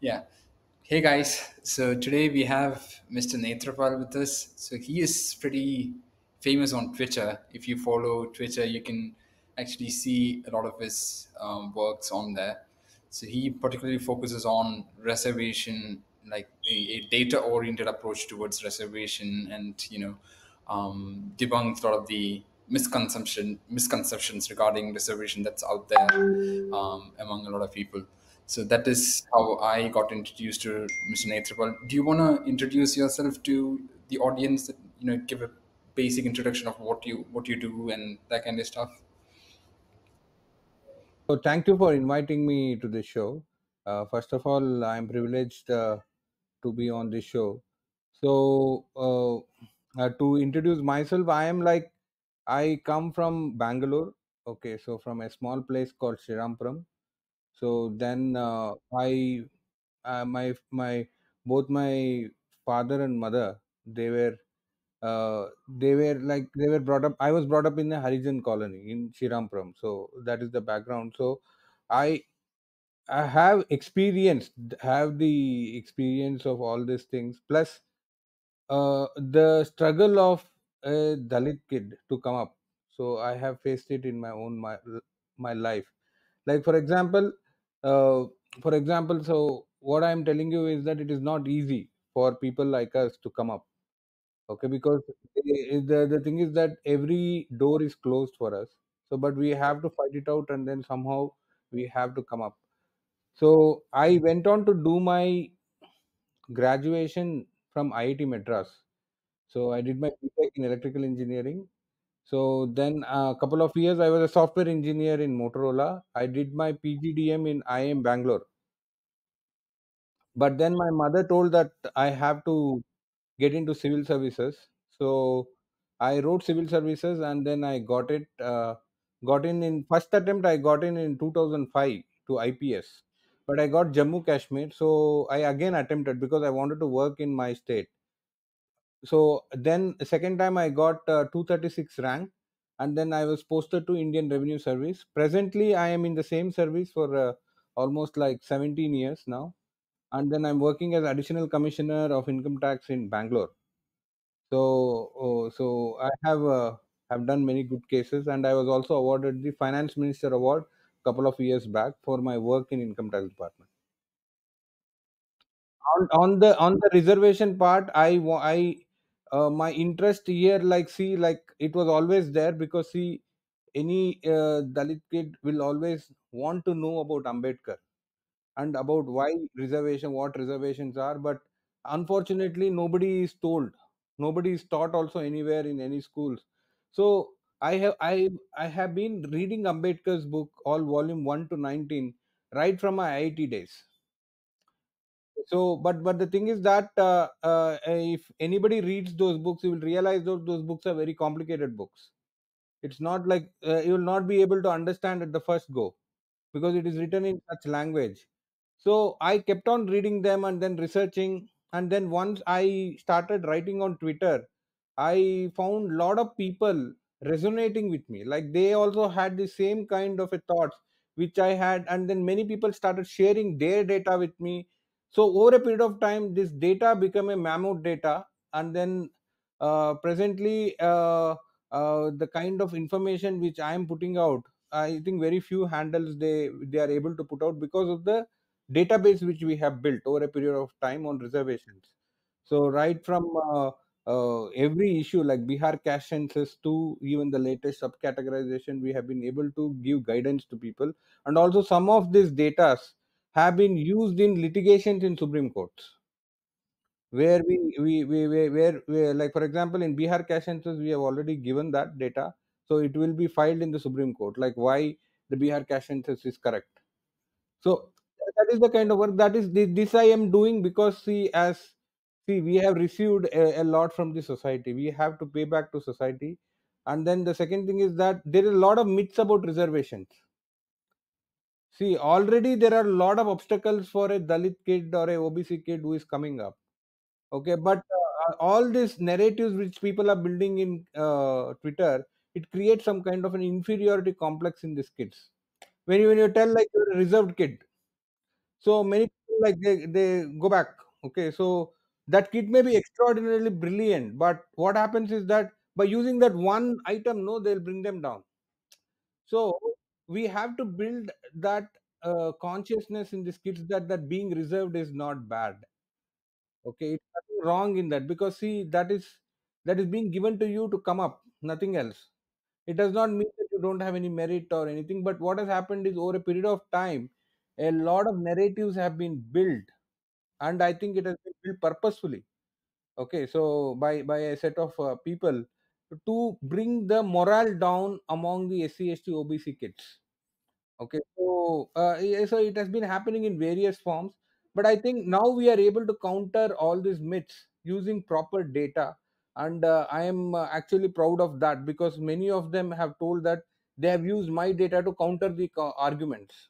Yeah. Hey guys. So today we have Mr. Nethrapal with us. So he is pretty famous on Twitter. If you follow Twitter, you can actually see a lot of his um, works on there. So he particularly focuses on reservation, like a, a data-oriented approach towards reservation, and you know, um, debunks a lot of the misconception misconceptions regarding reservation that's out there um, among a lot of people. So that is how I got introduced to Mr. Nethrapal. Do you want to introduce yourself to the audience? You know, give a basic introduction of what you what you do and that kind of stuff. So thank you for inviting me to this show. Uh, first of all, I'm privileged uh, to be on this show. So uh, uh, to introduce myself, I am like I come from Bangalore. Okay, so from a small place called Shrirampuram. So then uh, I, uh, my my both my father and mother they were uh, they were like they were brought up. I was brought up in a Harijan colony in Shrirampuram. So that is the background. So I I have experienced have the experience of all these things plus uh, the struggle of a Dalit kid to come up. So I have faced it in my own my my life. Like for example, uh, for example, so what I am telling you is that it is not easy for people like us to come up. Okay, because the the thing is that every door is closed for us. So, but we have to fight it out, and then somehow we have to come up. So I went on to do my graduation from IIT Madras. So I did my BTech in electrical engineering. So then a couple of years I was a software engineer in Motorola. I did my PGDM in IIM Bangalore. But then my mother told that I have to get into civil services. So I wrote civil services and then I got it. Uh, got in in first attempt. I got in in 2005 to IPS, but I got Jammu Kashmir. So I again attempted because I wanted to work in my state. So then second time I got uh, 236 rank, and then I was posted to Indian Revenue Service. Presently, I am in the same service for uh, almost like 17 years now, and then I'm working as additional commissioner of income tax in Bangalore so, oh, so I have uh, have done many good cases, and I was also awarded the Finance Minister Award a couple of years back for my work in Income Tax Department. On, on the on the reservation part, I I uh, my interest here, like see, like it was always there because see, any uh, Dalit kid will always want to know about Ambedkar and about why reservation what reservations are but unfortunately nobody is told. Nobody is taught also anywhere in any schools. So i have i i have been reading ambedkar's book all volume 1 to 19 right from my iit days so but but the thing is that uh, uh, if anybody reads those books you will realize those those books are very complicated books. It's not like uh, you will not be able to understand at the first go because it is written in such language. So i kept on reading them and then researching. And then once i started writing on twitter i found a lot of people resonating with me. Like they also had the same kind of a thoughts which i had. And then many people started sharing their data with me so over a period of time this data became a mammoth data and then uh, presently uh, uh, the kind of information which i am putting out I think very few handles they they are able to put out because of the database which we have built over a period of time on reservations. So right from uh, uh, every issue like Bihar caste census to even the latest subcategorization, we have been able to give guidance to people, and also some of these data have been used in litigations in Supreme Courts. Where we we, we, we where, where like for example in bihar caste census we have already given that data. So it will be filed in the supreme court. Like why the bihar caste census is correct. So that is the kind of work that is thi- this i am doing because see as see we have received a, a lot from the society. We have to pay back to society. And then the second thing is that there is a lot of myths about reservations see already there are a lot of obstacles for a dalit kid or a obc kid who is coming up. Okay, but uh, all these narratives which people are building in uh, Twitter, it creates some kind of an inferiority complex in these kids. When you when you tell like you're a reserved kid, so many people like they they go back okay? So that kid may be extraordinarily brilliant but what happens is that by using that one item no they'll bring them down. So we have to build that uh, consciousness in these kids that that being reserved is not bad. Okay it's nothing wrong in that because see that is that is being given to you to come up nothing else. It does not mean that you don't have any merit or anything but what has happened is over a period of time a lot of narratives have been built and i think it has been built purposefully. Okay so by by a set of uh, people to bring the morale down among the sc st obc kids Okay, so uh, so it has been happening in various forms, but I think now we are able to counter all these myths using proper data, and uh, I am uh, actually proud of that because many of them have told that they have used my data to counter the arguments.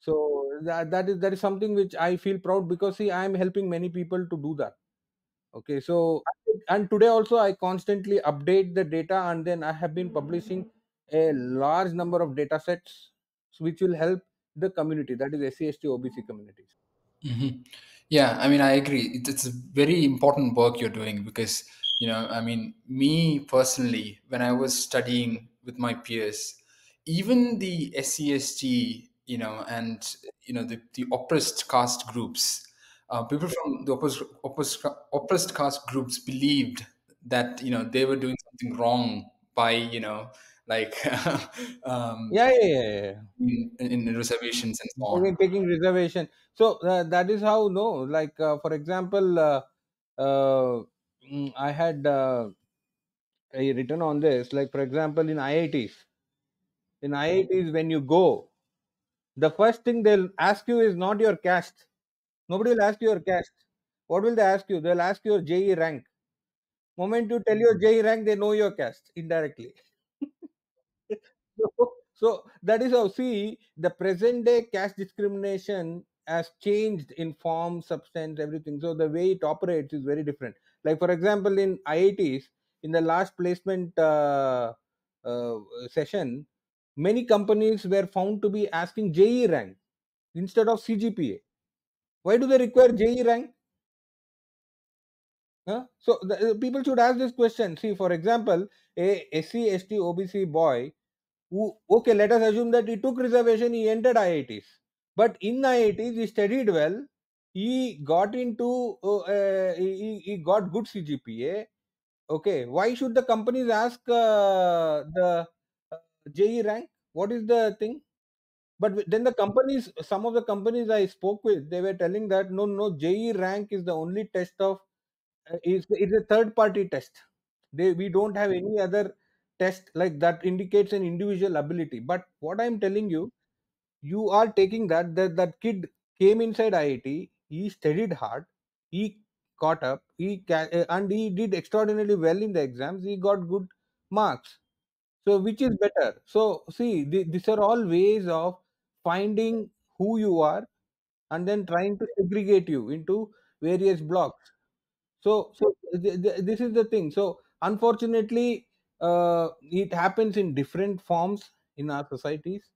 So that that is that is something which I feel proud because see I am helping many people to do that. Okay, so and today also I constantly update the data and then I have been publishing a large number of data sets which will help the community that is scst OBC communities. Mhm. Yeah, I mean, I agree. It, it's a very important work you're doing because, you know, I mean, me personally, when I was studying with my peers, even the SCST, you know, and, you know, the, the oppressed caste groups, uh, people from the oppressed, caste groups believed that, you know, they were doing something wrong by, you know, like um, Yeah, yeah, yeah. yeah. in, in reservations and so on. Taking, reservation. So uh, that is how no, like uh, for example, uh, uh, mm, I had uh, a written on this. Like for example, in IITs, in IITs when you go, the first thing they'll ask you is not your caste. Nobody will ask you your caste. What will they ask you? They'll ask your JEE rank. Moment you tell your JEE rank, they know your caste indirectly. so, so that is how see the present day caste discrimination has changed in form, substance, everything. So the way it operates is very different. Like for example, in IITs, in the last placement uh, uh, session, many companies were found to be asking JEE rank instead of CGPA. Why do they require JEE rank? So the, uh, people should ask this question. See, for example, a SC, ST, OBC boy who, okay, let us assume that he took reservation, he entered IITs. But in IITs, he studied well, he got into, uh, uh, he, he got good CGPA. Okay, why should the companies ask uh, the uh, JEE rank? What is the thing? But then the companies, some of the companies I spoke with, they were telling that no, no, JEE rank is the only test of uh, it's, it's a third party test. They we don't have any other test like that indicates an individual ability. But what i'm telling you you are taking that that that kid came inside iit he studied hard he caught up he uh, and he did extraordinarily well in the exams he got good marks. So which is better? So see the, these are all ways of finding who you are and then trying to segregate you into various blocks so, so th- th- this is the thing. So, unfortunately, uh, it happens in different forms in our societies,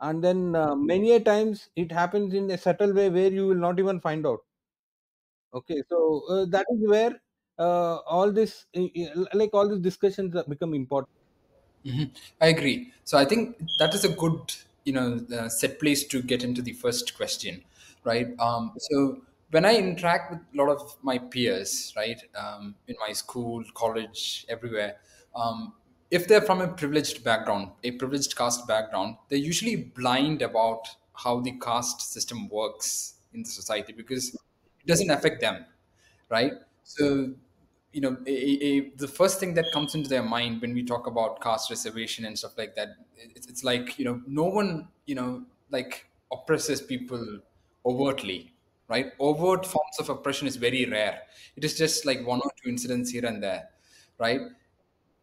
and then uh, many a times it happens in a subtle way where you will not even find out. Okay, so uh, that is where uh, all this, like all these discussions, become important. Mhm. I agree. So I think that is a good, you know, uh, set place to get into the first question, right? Um, so when I interact with a lot of my peers, right, um, in my school, college, everywhere, um, if they're from a privileged background, a privileged caste background, they're usually blind about how the caste system works in the society because it doesn't affect them right? So, you know, a, a, the first thing that comes into their mind when we talk about caste reservation and stuff like that, it's, it's like, you know, no one, you know, like oppresses people overtly, right? Overt forms of oppression is very rare. It is just like one or two incidents here and there, right?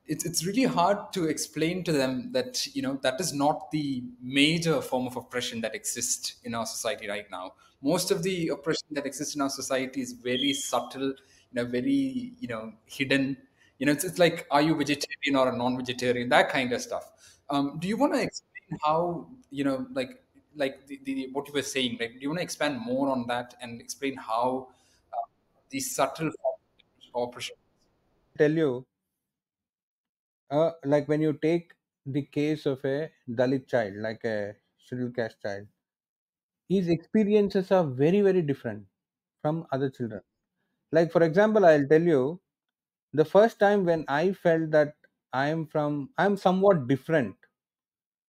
it's it's really hard to explain to them that you know that is not the major form of oppression that exists in our society right now most of the oppression that exists in our society is very subtle you know very you know hidden you know it's, it's like are you vegetarian or a non-vegetarian? That kind of stuff. Um, do you want to explain how you know like like the, the what you were saying like do you want to expand more on that and explain how uh, these subtle operations? Tell you. Uh, like when you take the case of a dalit child like a scheduled caste child his experiences are very very different from other children like for example i'll tell you the first time when i felt that i'm from i'm somewhat different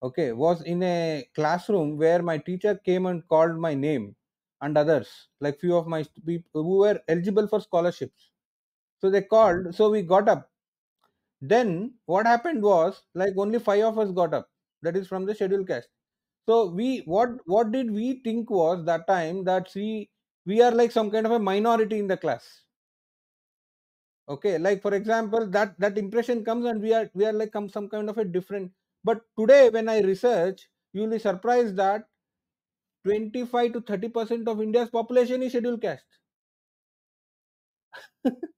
okay was in a classroom where my teacher came and called my name and others like few of my people who were eligible for scholarships. So they called mm-hmm. so we got up. Then what happened was like only five of us got up that is from the scheduled cast. So we what what did we think was that time that see we are like some kind of a minority in the class. Okay like for example that that impression comes and we are we are like come some kind of a different. But today when i research you'll be surprised that 25 to 30 percent of india's population is scheduled caste.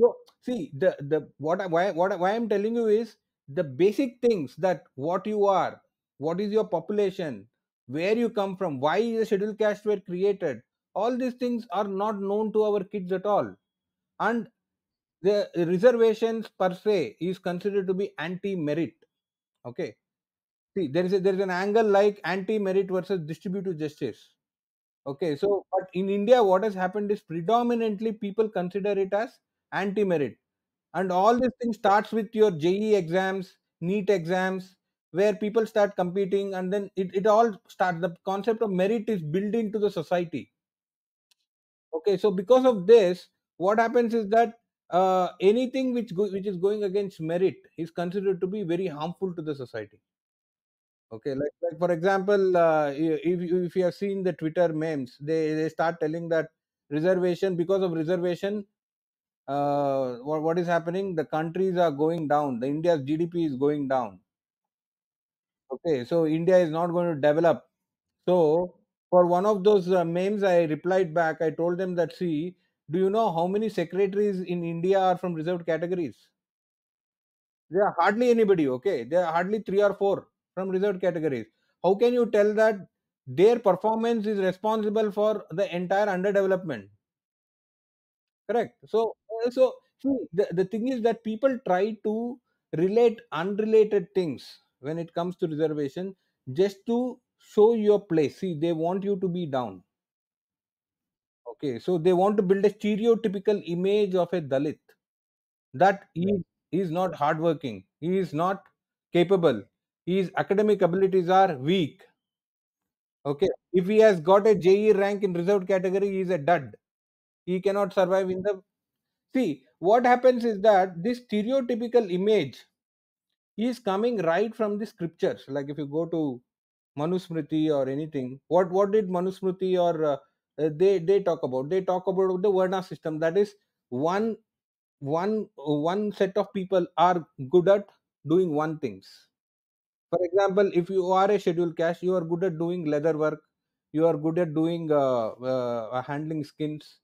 So see the the what I, why what why i'm telling you is the basic things that what you are what is your population where you come from why the scheduled caste were created all these things are not known to our kids at all. And the reservations per se is considered to be anti-merit. Okay? See there is a, there is an angle like anti-merit versus distributive justice. Okay? So but in india what has happened is predominantly people consider it as anti-merit. And all these things starts with your JEE exams, NEET exams, where people start competing, and then it, it all starts. The concept of merit is built into the society. Okay, so because of this, what happens is that uh, anything which go, which is going against merit is considered to be very harmful to the society. Okay, like, like for example, uh, if you, if you have seen the Twitter memes, they, they start telling that reservation because of reservation uh, what, what is happening? The countries are going down. The india's gdp is going down. Okay so india is not going to develop. So for one of those uh, memes i replied back i told them that see do you know how many secretaries in india are from reserved categories? There are hardly anybody okay? There are hardly three or four from reserved categories. How can you tell that their performance is responsible for the entire underdevelopment? Correct. So, so see, the, the thing is that people try to relate unrelated things when it comes to reservation just to show your place. See, they want you to be down. Okay, so they want to build a stereotypical image of a Dalit that he is not hardworking, he is not capable, his academic abilities are weak. Okay, if he has got a JEE rank in reserved category, he is a dud. He cannot survive in the See, what happens is that this stereotypical image is coming right from the scriptures. Like if you go to Manusmriti or anything, what what did Manusmriti or uh, uh, they they talk about? They talk about the Varna system. That is one one one set of people are good at doing one things. For example, if you are a scheduled caste, you are good at doing leather work. You are good at doing uh, uh, handling skins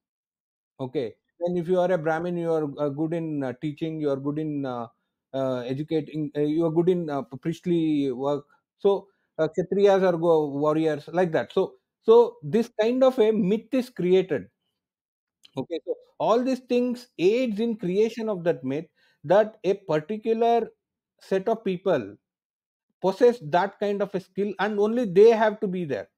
Okay. Then if you are a Brahmin, you are uh, good in uh, teaching, you are good in uh, uh, educating, uh, you are good in uh, priestly work. So uh, Kshatriyas are go- warriors like that. So so this kind of a myth is created. Okay. So all these things aids in creation of that myth that a particular set of people possess that kind of a skill and only they have to be there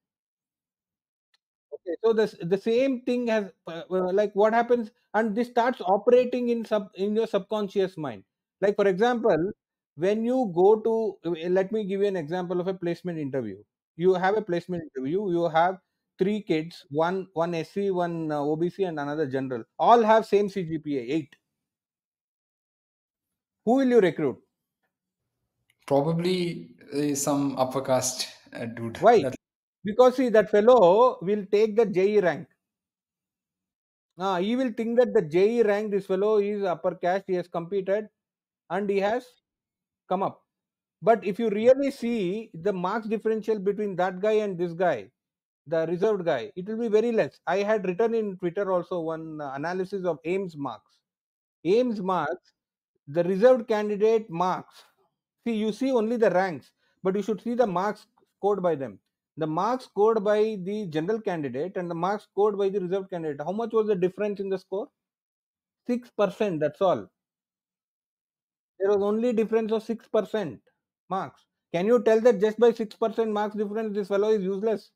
Okay, so the the same thing has uh, uh, like what happens, and this starts operating in sub in your subconscious mind. Like for example, when you go to uh, let me give you an example of a placement interview. You have a placement interview. You have three kids, one one SC, one uh, OBC, and another general. All have same CGPA eight. Who will you recruit? probably uh, some upper caste uh, dude Why? that Because see that fellow will take the JEE rank. Ah, he will think that the JEE rank, this fellow is upper caste, he has competed and he has come up. But if you really see the marks differential between that guy and this guy, the reserved guy, it will be very less. I had written in Twitter also one uh, analysis of AIIMS marks. AIIMS marks, the reserved candidate marks. See, you see only the ranks, but you should see the marks scored by them. the marks scored by the general candidate and the marks scored by the reserved candidate how much was the difference in the score 6% that's all there was only difference of 6% marks. Can you tell that just by 6% marks difference this fellow is useless?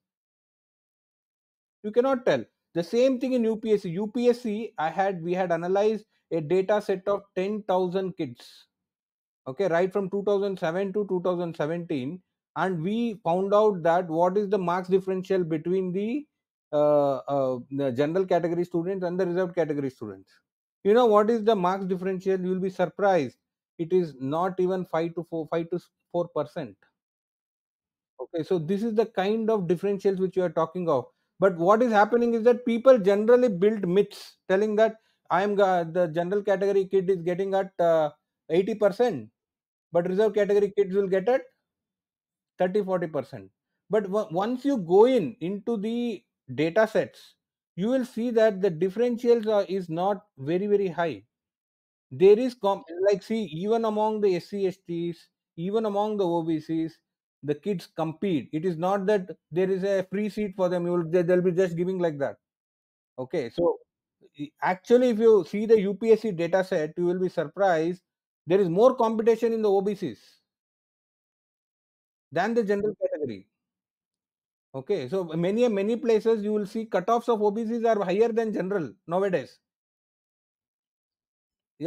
You cannot tell. The same thing in upsc upsc i had we had analyzed a data set of 10000 kids okay right from 2007 to 2017 and we found out that what is the marks differential between the, uh, uh, the general category students and the reserved category students. You know what is the marks differential? You will be surprised it is not even 5 to 4 5 to 4 percent. Okay so this is the kind of differentials which you are talking of. But what is happening is that people generally build myths telling that i am the general category kid is getting at uh, 80 percent but reserve category kids will get at 30 40 percent. But once you go in into the data sets you will see that the differentials are, is not very very high there is com- like see even among the SCSTs, even among the obcs the kids compete. It is not that there is a free seat for them. You will they, they'll be just giving like that. Okay so actually if you see the upsc data set you will be surprised there is more competition in the obcs than the general category. Okay so many many places you will see cutoffs of obcs are higher than general nowadays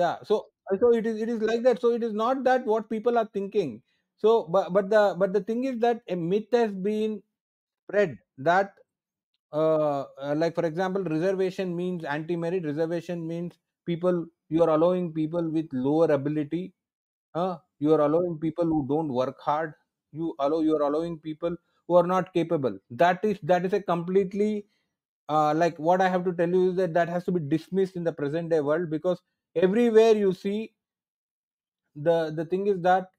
yeah so so it is it is like that. So it is not that what people are thinking. So but but the but the thing is that a myth has been spread that uh, uh, like for example reservation means anti merit reservation means people you are allowing people with lower ability uh, you are allowing people who don't work hard. You allow you are allowing people who are not capable. That is that is a completely uh, like what i have to tell you is that that has to be dismissed in the present day world because everywhere you see the the thing is that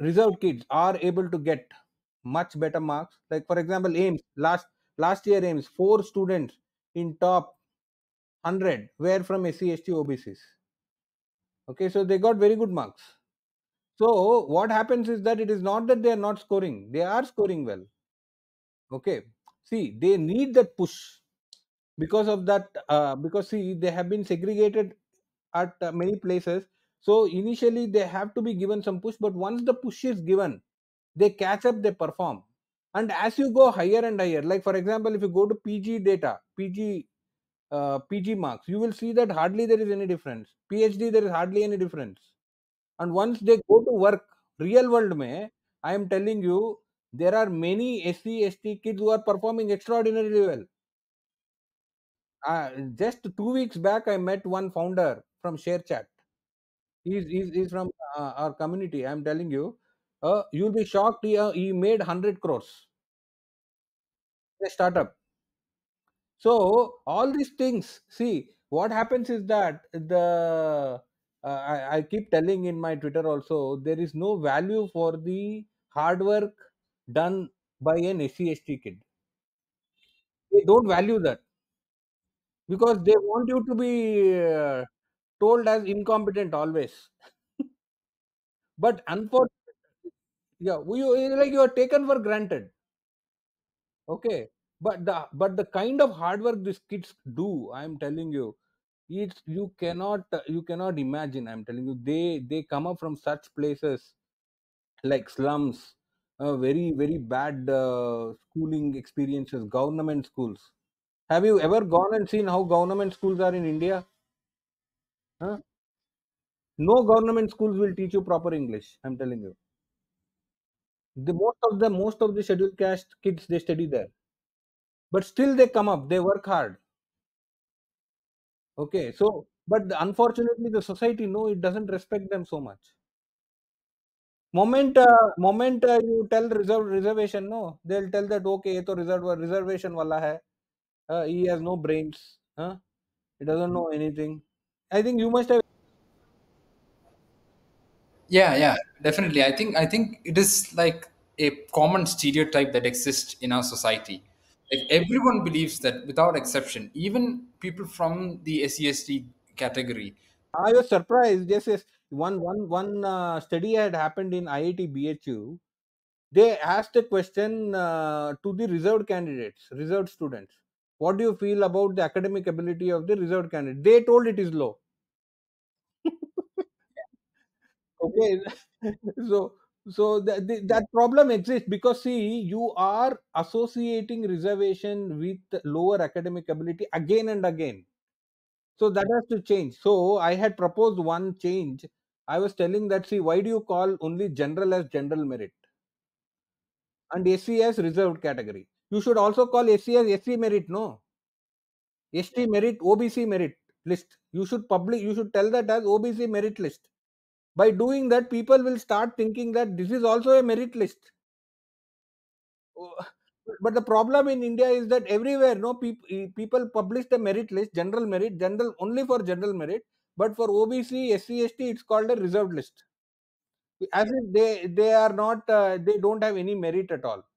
reserved kids are able to get much better marks. Like for example AIIMS last last year AIIMS four students in top 100 were from sc st obcs okay so they got very good marks. So what happens is that it is not that they are not scoring they are scoring well. Okay see they need that push because of that uh, because see they have been segregated at uh, many places. So initially they have to be given some push but once the push is given they catch up they perform. And as you go higher and higher like for example if you go to pg data pg uh, pg marks you will see that hardly there is any difference. Phd there is hardly any difference. And once they go to work real world mein i am telling you there are many sc st kids who are performing extraordinarily well. Uh, just two weeks back i met one founder from sharechat he's he's, he's from uh, our community i'm telling you. Uh, you'll be shocked he, uh, he made 100 crores. A startup so all these things see what happens is that the uh, I, I keep telling in my twitter also there is no value for the hard work done by an SC/ST kid. They don't value that. Because they want you to be uh, told as incompetent always. But unfortunately yeah you like you are taken for granted. Okay but the but the kind of hard work these kids do i'm telling you it's you cannot you cannot imagine i'm telling you. They they come up from such places like slums uh, very very bad uh, schooling experiences government schools. Have you ever gone and seen how government schools are in india huh? no government schools will teach you proper english i'm telling you. The most of the most of the scheduled caste kids they study there. But still they come up they work hard. Okay so but unfortunately the society no it doesn't respect them so much. Moment uh, moment uh, you tell reserve reservation no they'll tell that okay ye to reserve reservation wala hai. Uh, he has no brains huh? he doesn't know anything i think you must have Yeah, yeah, definitely. I think I think it is like a common stereotype that exists in our society. Like everyone believes that without exception, even people from the SCST category. i was surprised yes yes one one one uh, study had happened in iit bhu they asked a question uh, to the reserved candidates reserved students what do you feel about the academic ability of the reserved candidate? They told it is low. Okay. So so that, that problem exists because see you are associating reservation with lower academic ability again and again. So that has to change. So i had proposed one change. I was telling that see why do you call only general as general merit and sc as reserved category you should also call sc as sc merit no? St merit obc merit list. You should publish you should tell that as obc merit list. By doing that people will start thinking that this is also a merit list. Oh, but the problem in india is that everywhere no people people publish the merit list general merit general only for general merit but for obc sc st it's called a reserved list. As if they they are not uh, they don't have any merit at all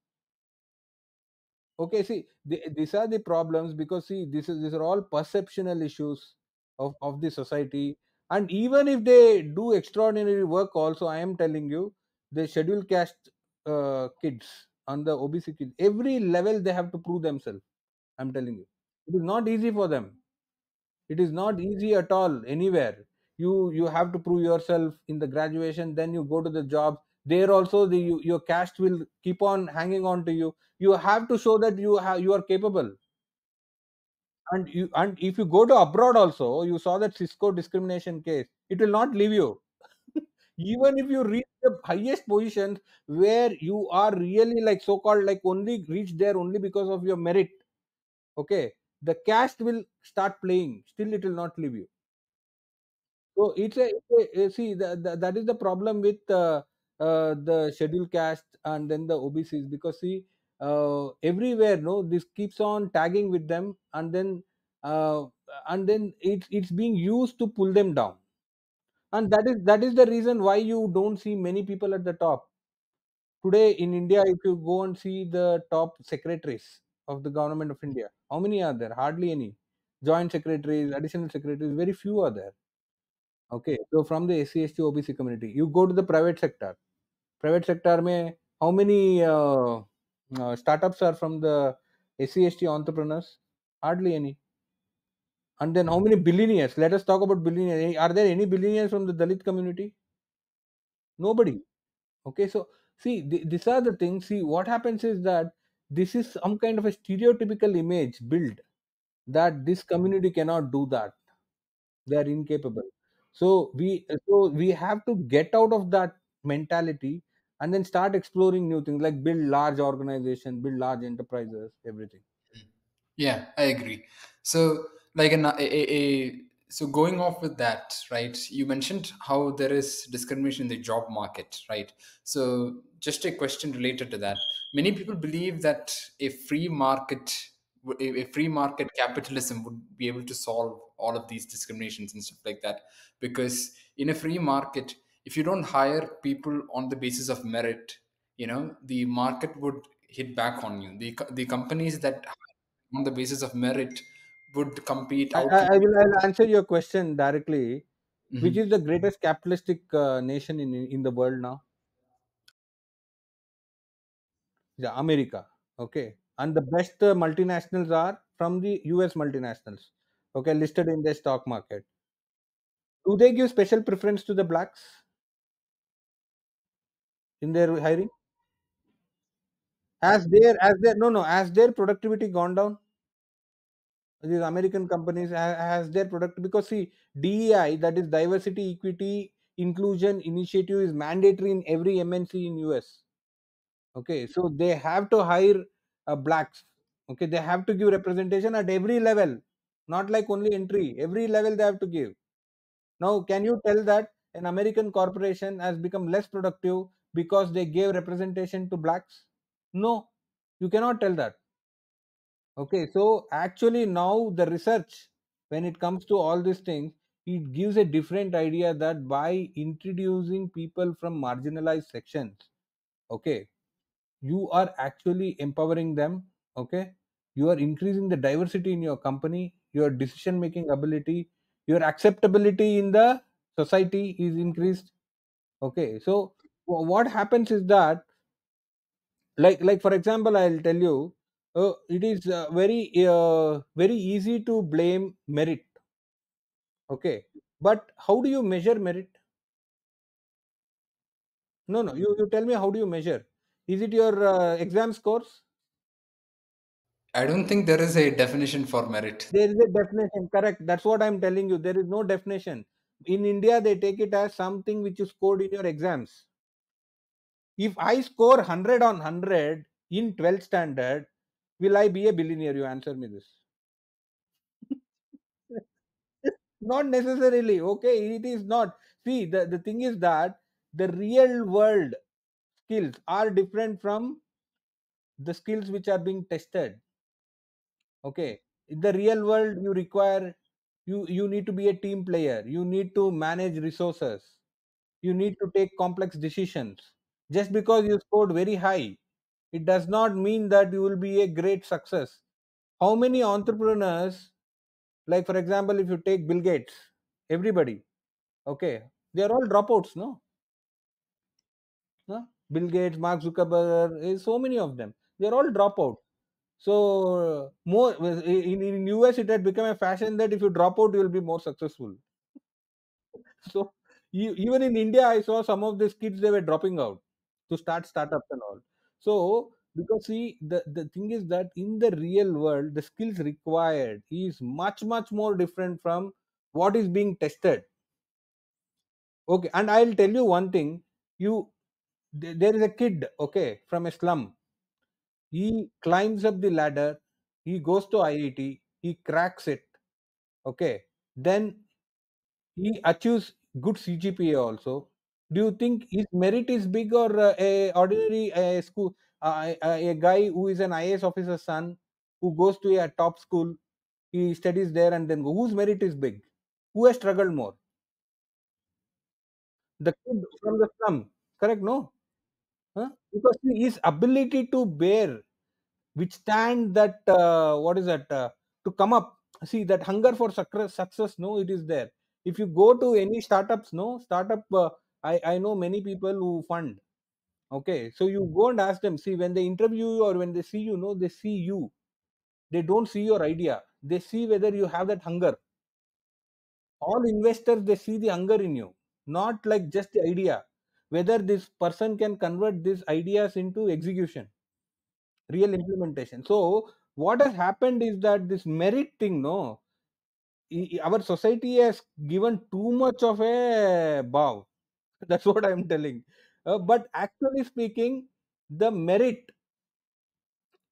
okay see the, these are the problems because see this is these are all perceptional issues of of the society. And even if they do extraordinary work also i am telling you the schedule caste uh, kids and the obc kids. Every level they have to prove themselves i'm telling you. It is not easy for them. It is not easy at all anywhere. You you have to prove yourself in the graduation then you go to the job there also the you, your caste will keep on hanging on to you. You have to show that you have you are capable. And you and if you go to abroad also you saw that cisco discrimination case it will not leave you. Even if you reach the highest positions where you are really like so called like only reach there only because of your merit okay the caste will start playing. Still it will not leave you. So it's a, it's a- see that that is the problem with uh, uh, the scheduled caste and then the OBCs because see uh, everywhere no this keeps on tagging with them and then uh, and then it's it's being used to pull them down and that is that is the reason why you don't see many people at the top today in India. If you go and see the top secretaries of the government of India, how many are there? Hardly any. Joint secretaries, additional secretaries, very few are there Okay, so from the SC, ST, OBC community, you go to the private sector. Private sector में how many uh, uh, startups are from the SC, ST entrepreneurs? Hardly any. And then how many billionaires? Let us talk about billionaires. Are there any billionaires from the Dalit community? Nobody. Okay, so see, th- these are the things. See, what happens is that this is some kind of a stereotypical image built that this community cannot do that they are incapable so we so we have to get out of that mentality and then start exploring new things like build large organization build large enterprises everything Yeah, I agree. So, like an, a, a, so going off with that, right? You mentioned how there is discrimination in the job market, right? So, just a question related to that. Many people believe that a free market, a free market capitalism would be able to solve all of these discriminations and stuff like that, because in a free market, if you don't hire people on the basis of merit, you know, the market would hit back on you. The the companies that on the basis of merit would compete i, out I, will I'll answer your question directly. Which Mhm. is the greatest capitalistic uh, nation in in the world now? Yeah america okay. And the best uh, multinationals are from the us multinationals okay listed in the stock market. Do they give special preference to the blacks in their hiring Has their as their no no has their productivity gone down? These American companies ha- has their product because see DEI that is diversity, equity, inclusion initiative is mandatory in every MNC in US. Okay, so they have to hire uh, blacks. Okay, they have to give representation at every level, not like only entry. Every level they have to give. Now, can you tell that an American corporation has become less productive because they gave representation to blacks? No, you cannot tell that Okay, so actually now the research, when it comes to all these things, it gives a different idea that by introducing people from marginalized sections, okay, you are actually empowering them. Okay, you are increasing the diversity in your company, your decision making ability, your acceptability in the society is increased. Okay, so what happens is that like like for example i'll tell you uh, it is uh, very uh, very easy to blame merit okay? But how do you measure merit? No no you, you tell me how do you measure? Is it your uh, exam scores? I don't think there is a definition for merit. there is a definition correct. That's what i'm telling you. There is no definition. In india they take it as something which you scored in your exams if i score 100 on 100 in 12th standard will i be a billionaire? You answer me this. Not necessarily okay? It is not. See the, the thing is that the real world skills are different from the skills which are being tested okay? In the real world you require you you need to be a team player. You need to manage resources. You need to take complex decisions just because you scored very high it does not mean that you will be a great success. How many entrepreneurs like for example if you take bill gates everybody okay they are all dropouts no? No? bill gates mark zuckerberg eh, so many of them they are all dropout. So more in, in us it had become a fashion that if you drop out you will be more successful. So even in india i saw some of these kids they were dropping out to start startups and all. So because see the, the thing is that in the real world the skills required is much much more different from what is being tested. Okay and i'll tell you one thing. You there is a kid okay from a slum. He climbs up the ladder he goes to iit he cracks it okay. Then he achieves good cgpa also do you think his merit is big or uh, a ordinary uh, school uh, a, guy who is an is officer's son who goes to a top school he studies there and then go? Whose merit is big? Who has struggled more? The kid from the slum correct? No? Huh? because his ability to bear withstand that uh, what is that uh, to come up see that hunger for success success no it is there. If you go to any startups no startup uh, i i know many people who fund okay? So you mm-hmm. go and ask them see when they interview you or when they see you no they see you. They don't see your idea. They see whether you have that hunger. All investors they see the hunger in you. Not like just the idea whether this person can convert these ideas into execution real implementation. So what has happened is that this merit thing no our society has given too much of a bow that's what i'm telling. Uh, but actually speaking the merit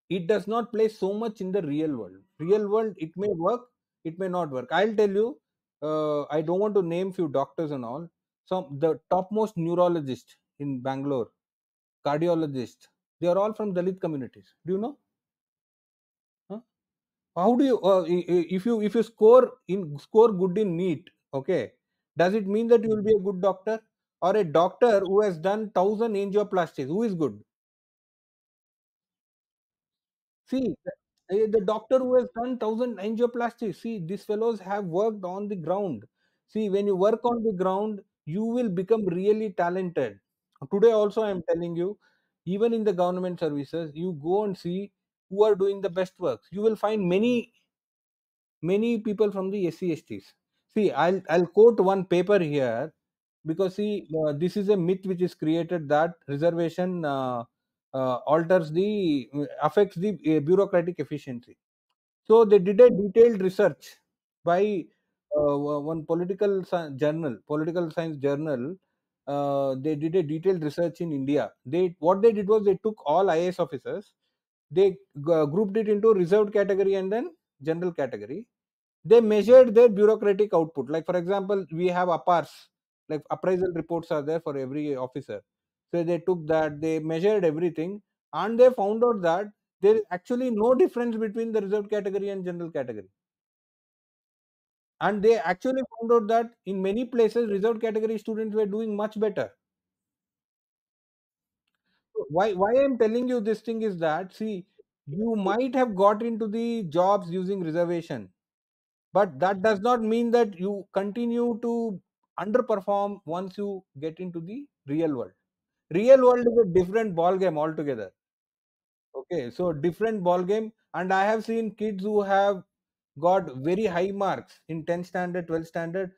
it does not play so much in the real world. Real world it may work it may not work. I'll tell you uh, i don't want to name few doctors and all. Some the topmost neurologist in bangalore cardiologist they are all from dalit communities. Do you know? How do you uh, if you if you score in score good in NEET okay does it mean that you will be a good doctor or a doctor who has done 1000 angioplasties who is good? See the, doctor who has done 1000 angioplasties see these fellows have worked on the ground. See when you work on the ground you will become really talented. Today also i am telling you even in the government services you go and see who are doing the best works. You will find many many people from the SC/STs. See, I'll I'll quote one paper here because see, uh, this is a myth which is created that reservation uh, uh, alters the affects the uh, bureaucratic efficiency. So they did a detailed research by uh, one political journal, political science journal. Uh, they did a detailed research in India. They what they did was they took all IAS officers, they uh, grouped it into reserved category and then general category they measured their bureaucratic output like for example we have apars like appraisal reports are there for every officer. So they took that they measured everything and they found out that there is actually no difference between the reserved category and general category. And they actually found out that in many places reserved category students were doing much better. Why why i'm telling you this thing is that see you might have got into the jobs using reservation but that does not mean that you continue to underperform once you get into the real world real world is a different ball game altogether Okay, so different ball game, and I have seen kids who have got very high marks in 10th standard, 12th standard,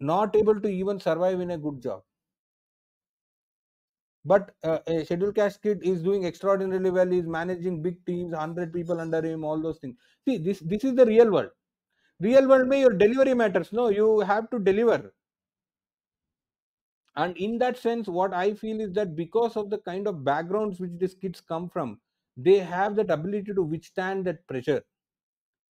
not able to even survive in a good job. But uh, a scheduled caste kid is doing extraordinarily well. He's managing big teams, 100 people under him, all those things. See, this this is the real world. Real world, may your delivery matters. No, you have to deliver. And in that sense, what I feel is that because of the kind of backgrounds which these kids come from, they have that ability to withstand that pressure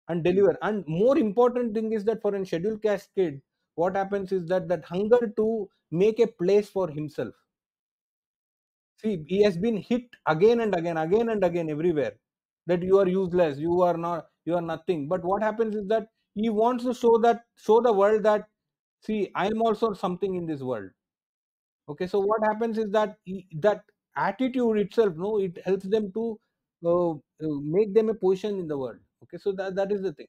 and hmm. deliver. And more important thing is that for a scheduled caste kid, what happens is that that hunger to make a place for himself. See, he has been hit again and again, again and again everywhere that you are useless, you are not, you are nothing. But what happens is that he wants to show that show the world that see, I am also something in this world. Okay, so what happens is that that attitude itself, no, it helps them to uh, uh, make them a position in the world. Okay, so that that is the thing.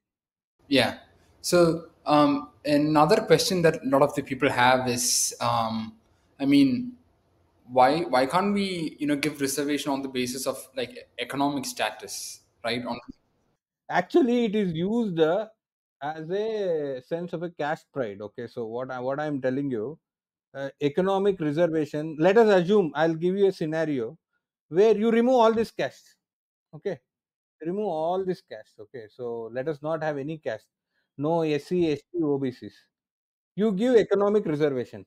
Yeah. So um, another question that a lot of the people have is, um, I mean, why why can't we you know give reservation on the basis of like economic status, right? On Actually, it is used uh, as a sense of a caste pride. Okay, so what I what I am telling you, uh, economic reservation. Let us assume I'll give you a scenario where you remove all this caste. Okay, remove all this caste. Okay, so let us not have any caste. No SC, ST, OBCs. You give economic reservations.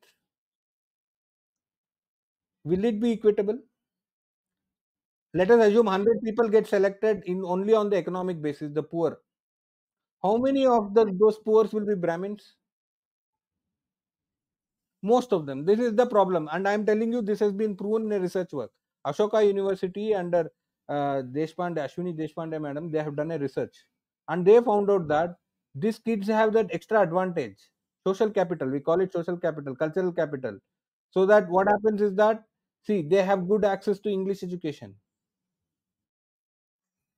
Will it be equitable? Let us assume 100 people get selected in only on the economic basis, the poor. How many of the, those poor will be Brahmins? Most of them. This is the problem. And I'm telling you, this has been proven in a research work. Ashoka University under uh, Deshpande, Ashwini Deshpande madam, they have done a research. And they found out that these kids have that extra advantage. Social capital, we call it social capital, cultural capital. So that what happens is that, see, they have good access to English education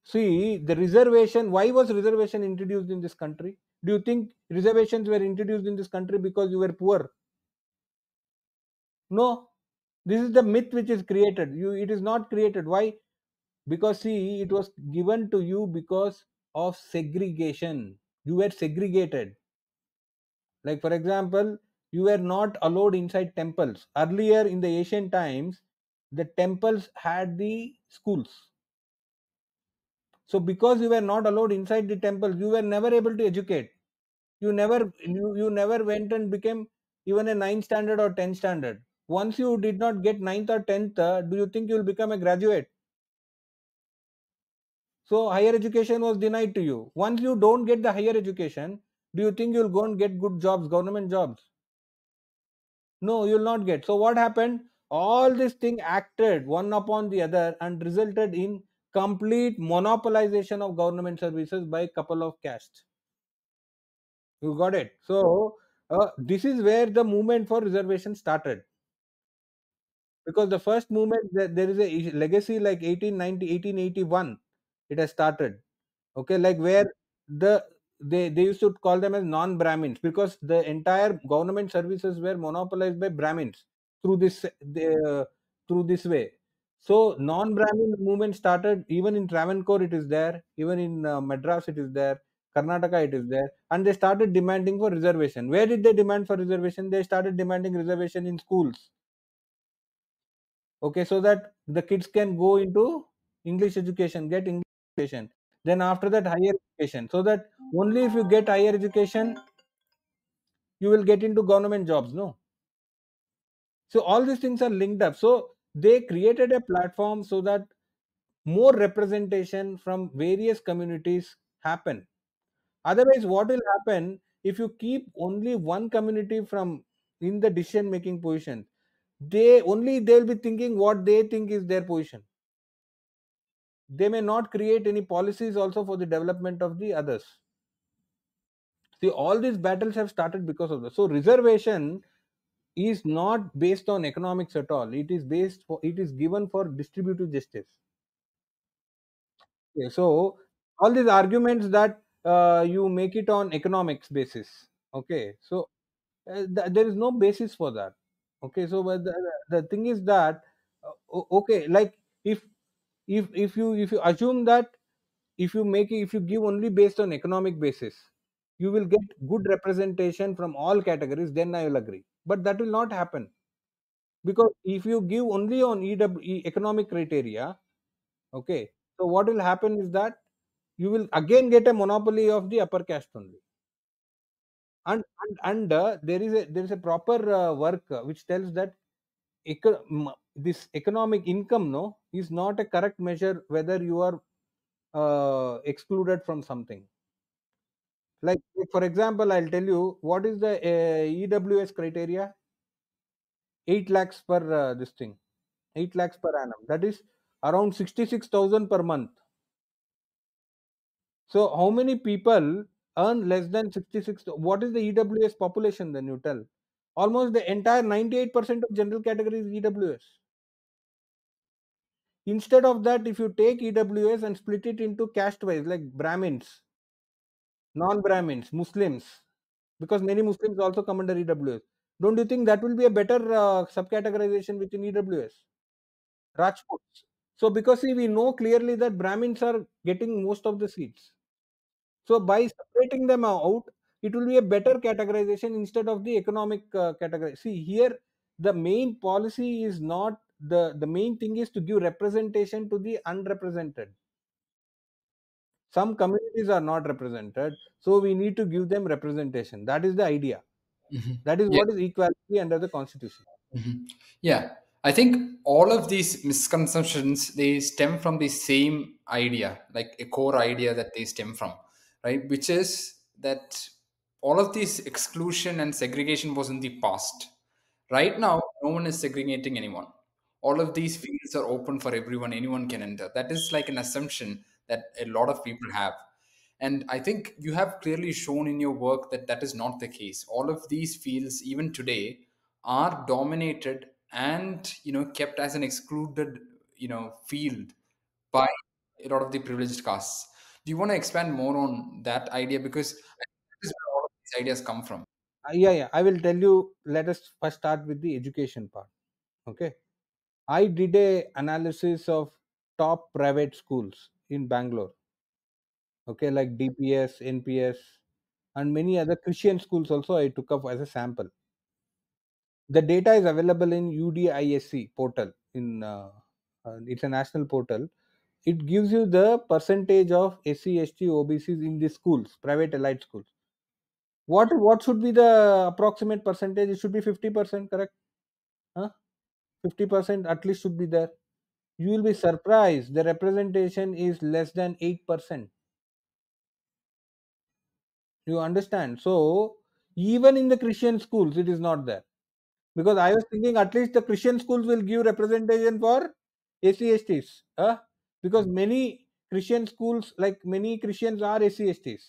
See, the reservation, why was reservation introduced in this country? Do you think reservations were introduced in this country because you were poor? No. This is the myth which is created. You it is not created. Why? Because see, it was given to you because of segregation. You were segregated. Like for example, you were not allowed inside temples. Earlier in the ancient times, the temples had the schools So because you were not allowed inside the temple, you were never able to educate. You never you, you never went and became even a ninth standard or 10th standard. Once you did not get ninth or 10th, uh, do you think you will become a graduate? So higher education was denied to you. Once you don't get the higher education, do you think you'll go and get good jobs, government jobs? No, you'll not get. So what happened? All this thing acted one upon the other and resulted in complete monopolization of government services by a couple of castes. You got it. So uh, this is where the movement for reservation started because the first movement there, is a legacy like 1890 1881 it has started. Okay like where the they they used to call them as non brahmins because the entire government services were monopolized by brahmins through this uh, through this way. So non brahmin movement started even in travancore it is there even in uh, madras it is there karnataka it is there and they started demanding for reservation. Where did they demand for reservation? They started demanding reservation in schools okay so that the kids can go into english education get english education. Then after that higher education. So that only if you get higher education you will get into government jobs no? So all these things are linked up. So they created a platform so that more representation from various communities happen. Otherwise what will happen if you keep only one community from in the decision making position they only they'll be thinking what they think is their position. They may not create any policies also for the development of the others. See all these battles have started because of this so reservation is not based on economics at all. It is based for it is given for distributive justice. Okay, so all these arguments that uh, you make it on economics basis okay? So uh, th- there is no basis for that okay so but the, the thing is that uh, okay like if if if you if you assume that if you make if you give only based on economic basis you will get good representation from all categories then i will agree. But that will not happen. Because if you give only on EW, economic criteria okay so what will happen is that you will again get a monopoly of the upper caste only and and, and uh, there is a there is a proper uh, work uh, which tells that eco- m- this economic income no is not a correct measure whether you are uh, excluded from something. Like for example i'll tell you what is the uh, ews criteria? 8 lakhs per uh, this thing. 8 lakhs per annum. That is around 66000 per month. So how many people earn less than 66 what is the ews population then you tell? Almost the entire 98% of general category is ews instead of that if you take ews and split it into caste wise like brahmins non-brahmins muslims because many muslims also come under ews don't you think that will be a better uh, subcategorization within ews rajputs. So because see, we know clearly that brahmins are getting most of the seats so by separating them out it will be a better categorization instead of the economic uh, category. See here the main policy is not the the main thing is to give representation to the unrepresented. Some communities are not represented so we need to give them representation. That is the idea. Mhm. that is Yeah. what is equality under the constitution. Mhm. Yeah, I think all of these misconceptions they stem from the same idea, like a core idea that they stem from, right? Which is that all of this exclusion and segregation was in the past. Right now, no one is segregating anyone. All of these fields are open for everyone, anyone can enter. That is like an assumption that a lot of people have. And I think you have clearly shown in your work that that is not the case. All of these fields, even today, are dominated and you know kept as an excluded you know field by a lot of the privileged castes. Do you want to expand more on that idea? Because that is where all of these ideas come from? Uh, yeah yeah. I will tell you let us first start with the education part okay? I did a analysis of top private schools in bangalore okay? Like dps nps and many other christian schools also i took up as a sample. The data is available in UDISE portal in uh, uh, it's a national portal it gives you the percentage of sc st obcs in the schools private elite schools. What what should be the approximate percentage? It should be 50% correct? Huh? 50% at least should be there. You will be surprised. The representation is less than 8% you understand? So even in the christian schools it is not there. Because i was thinking at least the christian schools will give representation for SCSTs, huh? Because many christian schools like many christians are SCSTs.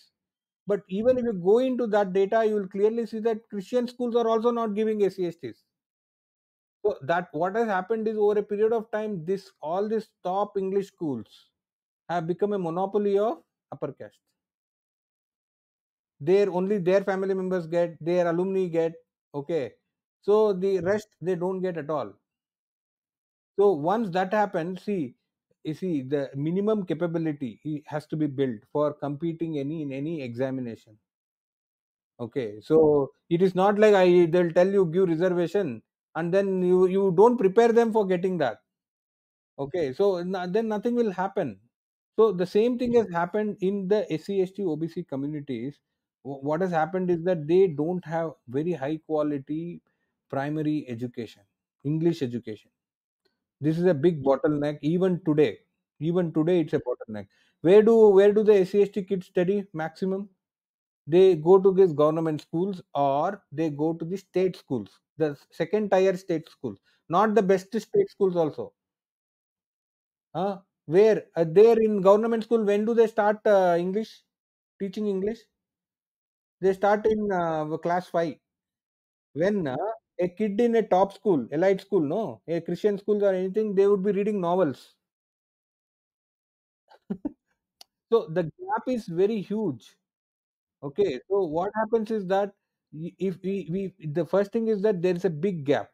but even if you go into that data you will clearly see that christian schools are also not giving SCSTs. so that what has happened is over a period of time this all these top english schools have become a monopoly of upper caste their only their family members get their alumni get okay so the rest they don't get at all so once that happens see you see the minimum capability has to be built for competing any in any examination okay so it is not like i they'll tell you give reservation and then you you don't prepare them for getting that okay so then nothing will happen So the same thing has happened in the SC, ST, OBC communities. What has happened is that they don't have very high quality primary education, English education. This is a big bottleneck even today. Even today, it's a bottleneck. Where do where do the SC, ST kids study maximum? They go to these government schools or they go to the state schools, the second tier state schools, not the best state schools also Huh? Where? Uh, there in government school, when do they start uh, English? Teaching English? They start in uh, class 5. When uh, a kid in a top school, elite school, no, a Christian school or anything, they would be reading novels. so the gap is very huge. Okay, so what happens is that if we, we the first thing is that there is a big gap.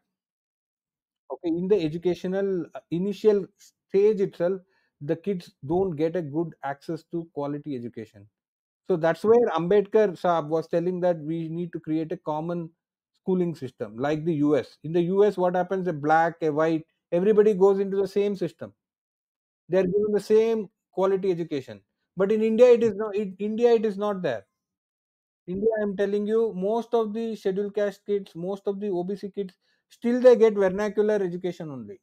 Okay, in the educational uh, initial stage itself, the kids don't get a good access to quality education so that's where ambedkar saab was telling that we need to create a common schooling system like the us in the us what happens? A black a white everybody goes into the same system. They are given the same quality education. But in india it is not in india it is not there. India i'm telling you most of the scheduled caste kids most of the obc kids still they get vernacular education only.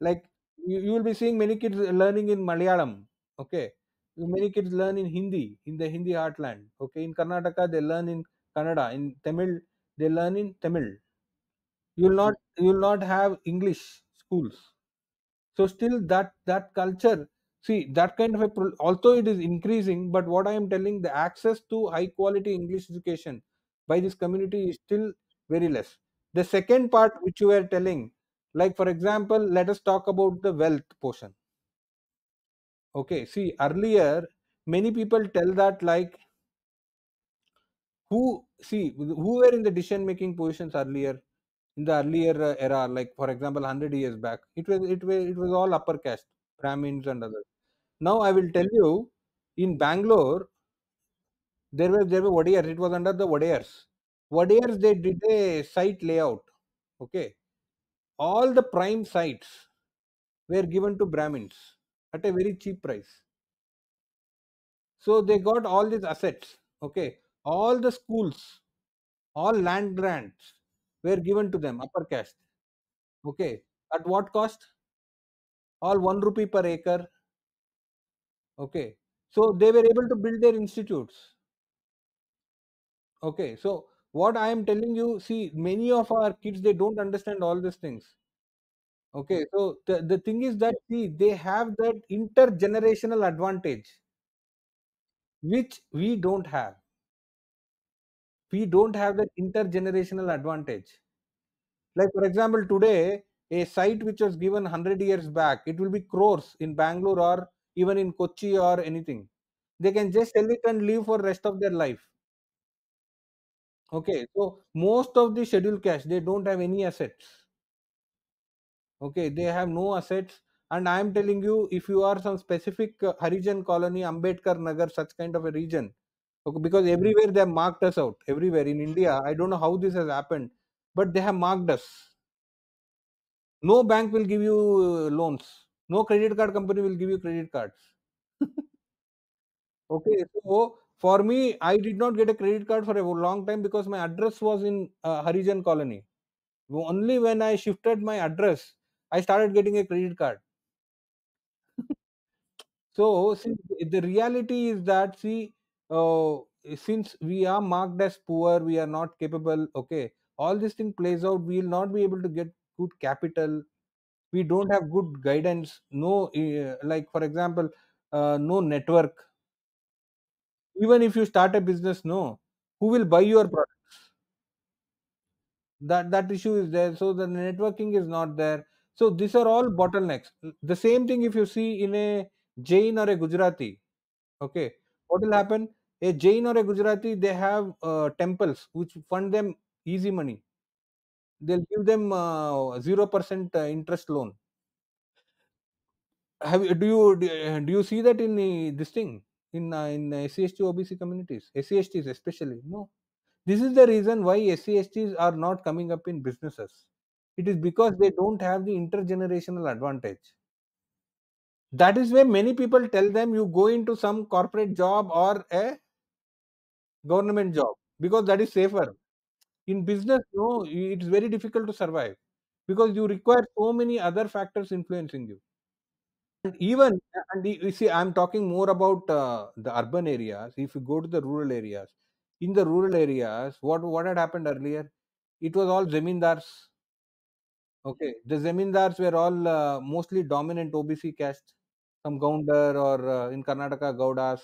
Like you, you will be seeing many kids learning in malayalam okay? Many kids learn in hindi in the hindi heartland okay? In karnataka they learn in kannada in tamil they learn in tamil. You will not you will not have english schools. So still that that culture see that kind of a although it is increasing but what i am telling the access to high quality english education by this community is still very less. The second part which you were telling like for example let us talk about the wealth portion. Okay see earlier many people tell that like who see who were in the decision making positions earlier in the earlier uh, era like for example 100 years back it was it was it was all upper caste brahmins and others. Now i will tell you in bangalore there were there were wadiyars it was under the wadiyars wadiyars they did a site layout okay? All the prime sites were given to brahmins at a very cheap price. So they got all these assets okay all the schools all land grants were given to them upper caste. Okay at what cost? All 1 rupee per acre. Okay so they were able to build their institutes. Okay so what i am telling you see many of our kids they don't understand all these things. Okay so the, the thing is that see they have that intergenerational advantage which we don't have we don't have that intergenerational advantage. Like for example today a site which was given 100 years back it will be crores in bangalore or even in kochi or anything. They can just sell it and live for rest of their life. Okay so most of the scheduled cash they don't have any assets. Okay they have no assets. And i am telling you if you are some specific uh, harijan colony ambedkar nagar such kind of a region okay, because everywhere they have marked us out everywhere. In india i don't know how this has happened but they have marked us. No bank will give you uh, loans. No credit card company will give you credit cards. Okay so for me i did not get a credit card for a long time because my address was in uh, harijan colony. Only when i shifted my address i started getting a credit card. So see, the reality is that see uh, since we are marked as poor we are not capable okay. All this thing plays out we will not be able to get good capital. We don't have good guidance no uh, like for example uh, no network. Even if you start a business no. Who will buy your products? That that issue is there so the networking is not there. So these are all bottlenecks. The same thing if you see in a jain or a gujarati okay. What will happen a jain or a gujarati they have uh, temples which fund them easy money. They'll give them uh, 0% uh, interest loan. Have do you do uh, do you see that in the, this thing? In uh, in SCST OBC communities SCSTs especially no. This is the reason why SCSTs are not coming up in businesses. It is because they don't have the intergenerational advantage. That is why many people tell them you go into some corporate job or a government job because that is safer in business no it's very difficult to survive because you require so many other factors influencing you And even and you see, I'm talking more about uh, the urban areas. If you go to the rural areas, in the rural areas, what what had happened earlier? It was all zamindars. Okay, the zamindars were all uh, mostly dominant OBC caste, some Gounder or uh, in Karnataka Gaudas.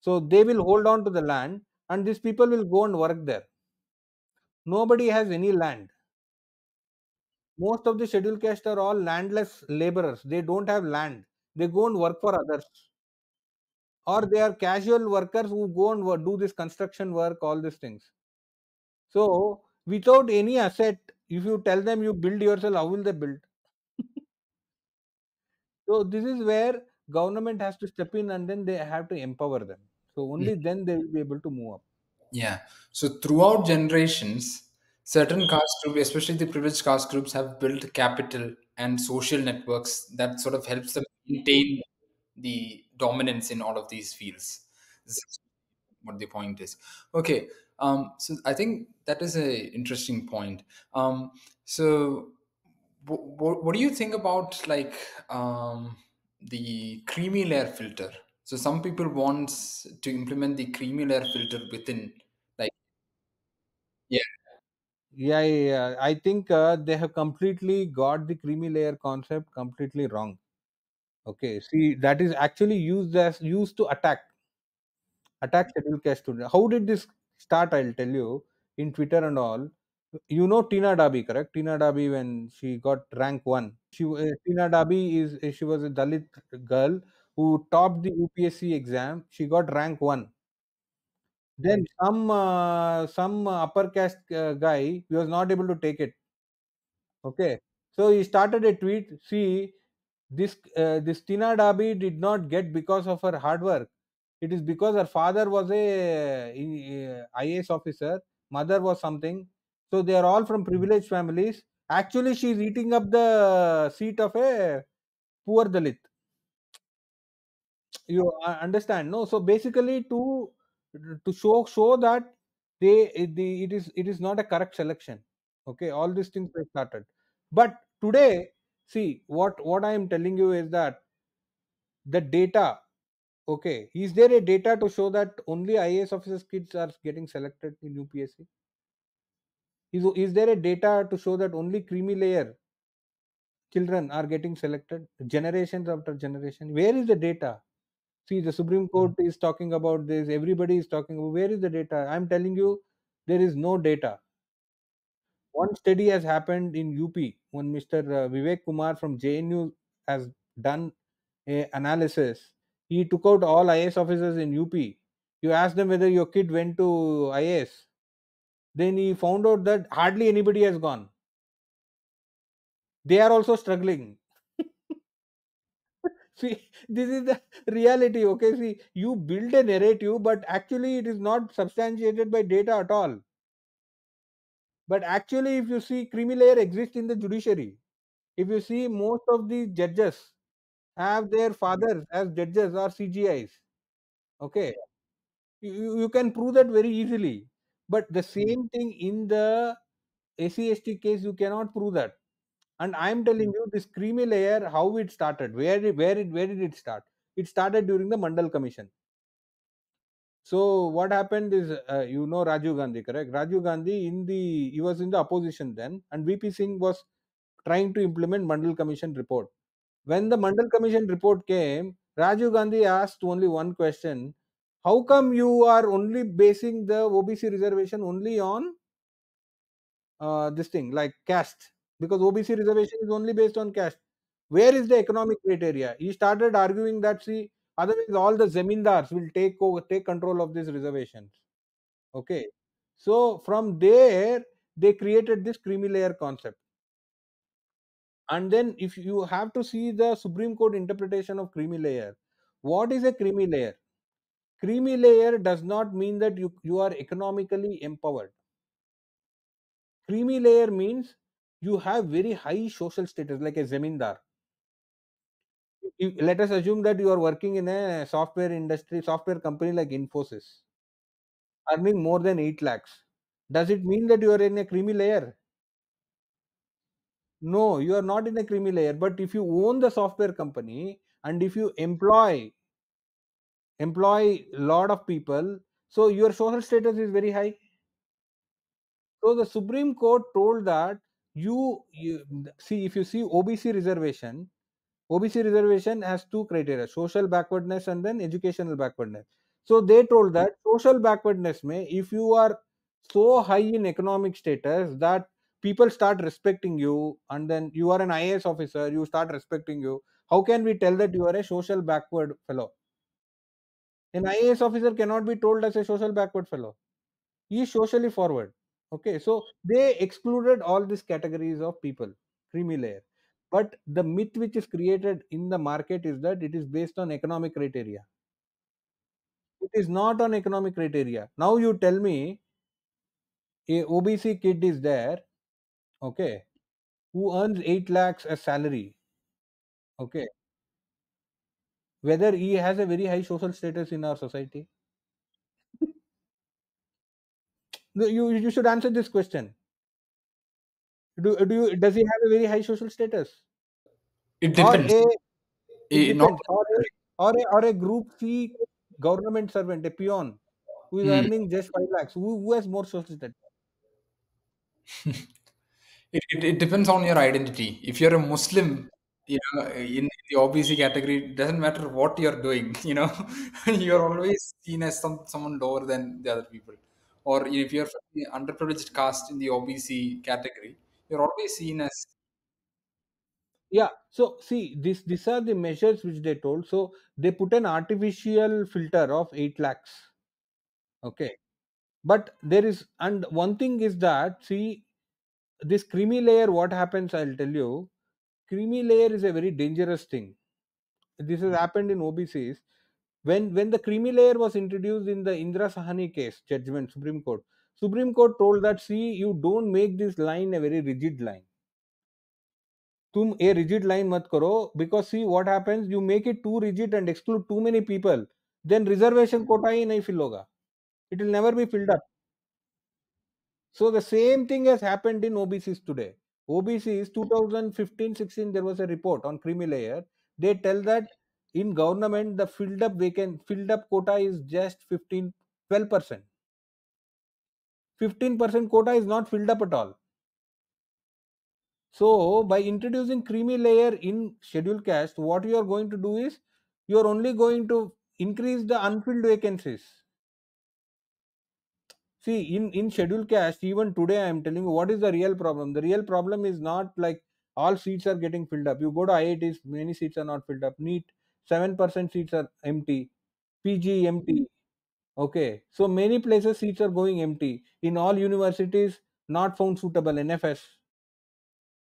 So they will hold on to the land, and these people will go and work there. Nobody has any land. Most of the scheduled caste are all landless laborers. They don't have land. They go and work for others. or they are casual workers who go and do this construction work all these things so without any asset if you tell them you build yourself how will they build So this is where government has to step in and then they have to empower them. So only then they will be able to move up. Yeah. So throughout generations, certain caste groups, especially the privileged caste groups, have built capital and social networks that sort of helps them maintain the dominance in all of these fields. This is what the point is. Okay. Um, so I think that is an interesting point. Um, so what, what do you think about like um, the creamy layer filter? So some people want to implement the creamy layer filter within like yeah Yeah, yeah, yeah. I think uh, they have completely got the creamy layer concept completely wrong. Okay, see that is actually used as used to attack attack scheduled caste student. How did this start? I'll tell you in Twitter and all. You know Tina Dabi, correct? Tina Dabi when she got rank one. She uh, Tina Dabi is she was a Dalit girl who topped the UPSC exam. She got rank one. Then some uh, some upper caste uh, guy he was not able to take it. Okay, so he started a tweet. See, this uh, this Tina Dabi did not get because of her hard work. It is because her father was a, uh, IAS officer, mother was something. So they are all from privileged families. Actually, she is eating up the seat of a poor Dalit. You understand? No. So basically, to to show show that they the it is it is not a correct selection. Okay, all these things they started. But today, see what what I am telling you is that the data Okay. Is there a data to show that only IAS officers kids are getting selected in UPSC? Is, is there a data to show that only creamy layer children are getting selected generations after generation? Where is the data? See, the Supreme hmm. Court is talking about this. Everybody is talking about where is the data? I'm telling you, there is no data. One study has happened in UP when Mr. Vivek Kumar from JNU has done a analysis. He took out all IAS officers in UP. You ask them whether your kid went to IAS Then he found out that hardly anybody has gone. They are also struggling. See, this is the reality. Okay, see, you build a narrative, but actually it is not substantiated by data at all. But actually, if you see, creamy layer exists in the judiciary. If you see, most of the judges have their fathers as judges or CJIs. Okay, you, you can prove that very easily. But the same thing in the SCST case, you cannot prove that. And I'm telling you, this creamy layer, how it started, where it, where it, where did it start? It started during the Mandal Commission. So what happened is, uh, you know, Rajiv Gandhi, correct? Rajiv Gandhi in the he was in the opposition then, and VP Singh was trying to implement Mandal Commission report. When the Mandal Commission report came, Rajiv Gandhi asked only one question: How come you are only basing the OBC reservation only on uh, this thing like caste? Because OBC reservation is only based on caste. Where is the economic criteria? He started arguing that see, otherwise all the zemindars will take over, take control of these reservations. Okay, so from there they created this creamy layer concept. And then if you have to see the Supreme Court interpretation of creamy layer, what is a creamy layer? Creamy layer does not mean that you, you are economically empowered. Creamy layer means you have very high social status, like a zemindar. You, mm-hmm. let us assume that you are working in a software industry, software company like Infosys, earning more than 8 lakhs. Does it mean that you are in a creamy layer? No, you are not in a creamy layer. But if you own the software company and if you employ employ a lot of people, so your social status is very high. So the Supreme Court told that you, you see if you see OBC reservation, OBC reservation has two criteria: social backwardness and then educational backwardness. So they told hmm. that social backwardness may if you are so high in economic status that people start respecting you and then you are an IAS officer, you start respecting you. How can we tell that you are a social backward fellow? An IAS officer cannot be told as a social backward fellow. He is socially forward. Okay, so they excluded all these categories of people, creamy layer. but the myth which is created in the market is that it is based on economic criteria. It is not on economic criteria. Now you tell me a obc kid is there okay who earns 8 lakhs as salary okay whether he has a very high social status in our society No, you you should answer this question do, do you does he have a very high social status It or depends. a it depends or a or a, or a group c government servant a peon who is Hmm. earning just 5 lakhs who, who has more social status It, it, it depends on your identity. If you're a Muslim, you know, in the OBC category, it doesn't matter what you're doing, you know, you're always seen as some someone lower than the other people. Or if you're from the underprivileged caste in the OBC category, you're always seen as yeah so see this these are the measures which they told. So they put an artificial filter of 8 lakhs. Okay. But there is and one thing is that see this creamy layer what happens i'll tell you. Creamy layer is a very dangerous thing. This has hmm. happened in obcs when when the creamy layer was introduced in the indra sawhney case judgment supreme court supreme court told that see you don't make this line a very rigid line. tum a rigid line mat karo because see what happens you make it too rigid and exclude too many people then reservation quota hi nahi fill hoga it will never be filled up. So the same thing has happened in obcs today. Obcs 2015 16 there was a report on creamy layer. They tell that in government the filled up vacant filled up quota is just 15 12% 15% quota is not filled up at all So by introducing creamy layer in scheduled caste, what you are going to do is you are only going to increase the unfilled vacancies. See, in, in scheduled caste, even today I am telling you what is the real problem. The real problem is not like all seats are getting filled up. You go to IITs, many seats are not filled up. NEET, 7% seats are empty. PG hmm. empty. Okay. So many places seats are going empty. In all universities, not found suitable, NFS.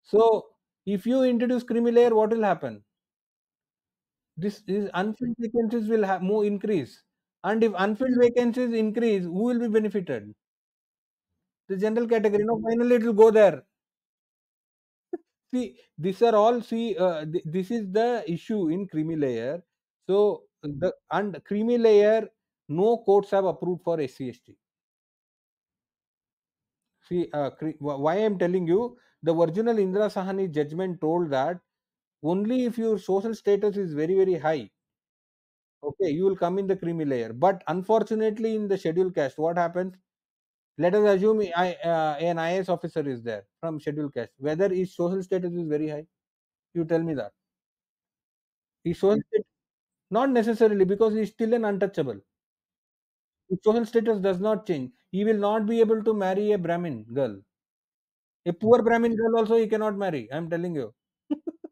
So if you introduce creamy layer, what will happen? This is unfilled vacancies will have more increase. And if unfilled hmm. vacancies increase, who will be benefited? The general category. No, finally it will go there. See, these are all see. Uh, th- this is the issue in creamy layer. So the and creamy layer, no courts have approved for SC ST. See, uh, cre- why I am telling you, the original Indra Sawhney judgment told that only if your social status is very very high okay you will come in the creamy layer but unfortunately in the schedule caste what happens let us assume I, uh, an IAS officer is there from schedule caste. Whether his social status is very high you tell me that. His social stat- not necessarily because he is still an untouchable. His social status does not change. He will not be able to marry a brahmin girl. A poor brahmin girl also he cannot marry i'm telling you.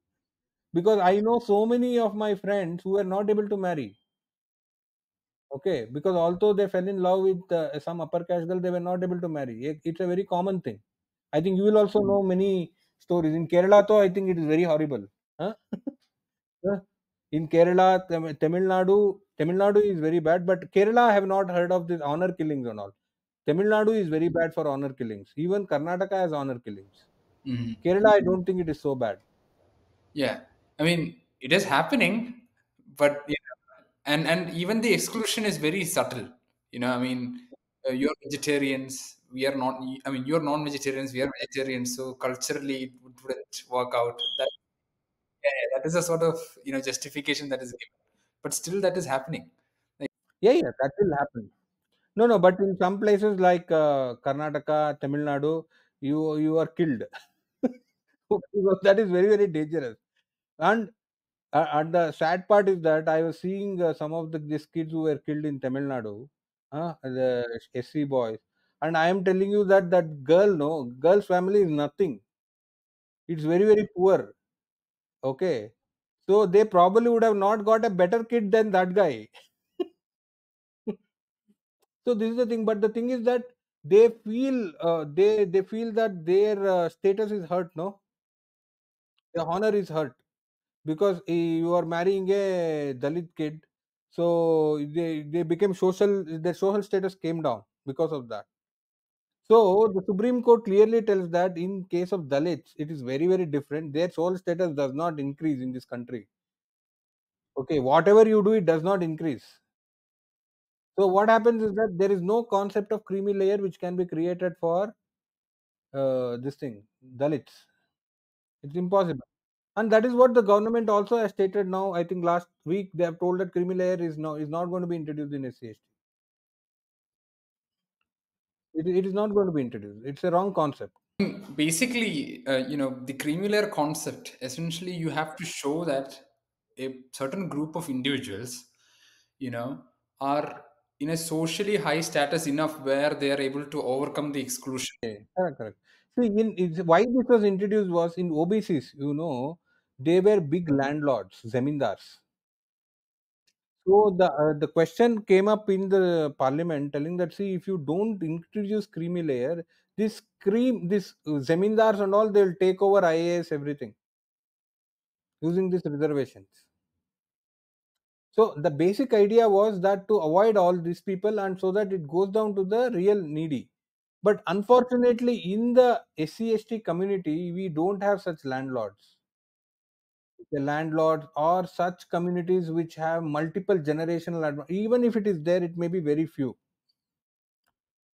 Because i know so many of my friends who are not able to marry Okay, because although they fell in love with uh, some upper caste girl, they were not able to marry. It- It's a very common thing. I think you will also know many stories. In Kerala, though, I think it is very horrible. Huh? Huh? In Kerala, Tam- Tamil Nadu, Tamil Nadu is very bad, but Kerala I have not heard of this honor killings and all. Tamil Nadu is very bad for honor killings. Even Karnataka has honor killings. Mhm. Kerala, I don't think it is so bad. Yeah, I mean, it is happening, but you know, and and even the exclusion is very subtle. You know, I mean, uh, you're vegetarians, we are not. I mean, you're non-vegetarians, we are vegetarians. So culturally, it would- wouldn't work out. That yeah, that is a sort of you know justification that is given, but still, that is happening. Like, Yeah, yeah, that will happen. No, no, but in some places like uh, Karnataka, Tamil Nadu, you you are killed that is very very dangerous. And uh, and the sad part is that I was seeing uh, some of the these kids who were killed in Tamil Nadu, uh, the SC boys, and I am telling you that that girl, no, girl's family is nothing. It's very very poor. Okay, so they probably would have not got a better kid than that guy. so this is the thing, but the thing is that they feel uh, they they feel that their uh, status is hurt. No, the honor is hurt because you are marrying a Dalit kid, so they they became social. Their social status came down because of that. So the Supreme Court clearly tells that in case of Dalits, it is very very different. Their social status does not increase in this country. Okay, whatever you do, it does not increase. So what happens is that there is no concept of creamy layer which can be created for uh, this thing Dalits. It's impossible. And that is what the government also has stated now. I think last week they have told that creamy layer is no is not going to be introduced in SCST. It, it is not going to be introduced. It's a wrong concept. basically uh, you know the creamy layer concept essentially you have to show that a certain group of individuals you know are in a socially high status enough where they are able to overcome the exclusion Okay, correct, correct. See, in why this was introduced was in OBCs. You know, they were big landlords, zamindars. So the uh, the question came up in the parliament telling that see if you don't introduce creamy layer, this cream this uh, zamindars and all they'll take over IAS everything using these reservations. So the basic idea was that to avoid all these people and so that it goes down to the real needy. But unfortunately, in the SC ST community, we don't have such landlords. The landlords or such communities which have multiple generational even if it is there, it may be very few.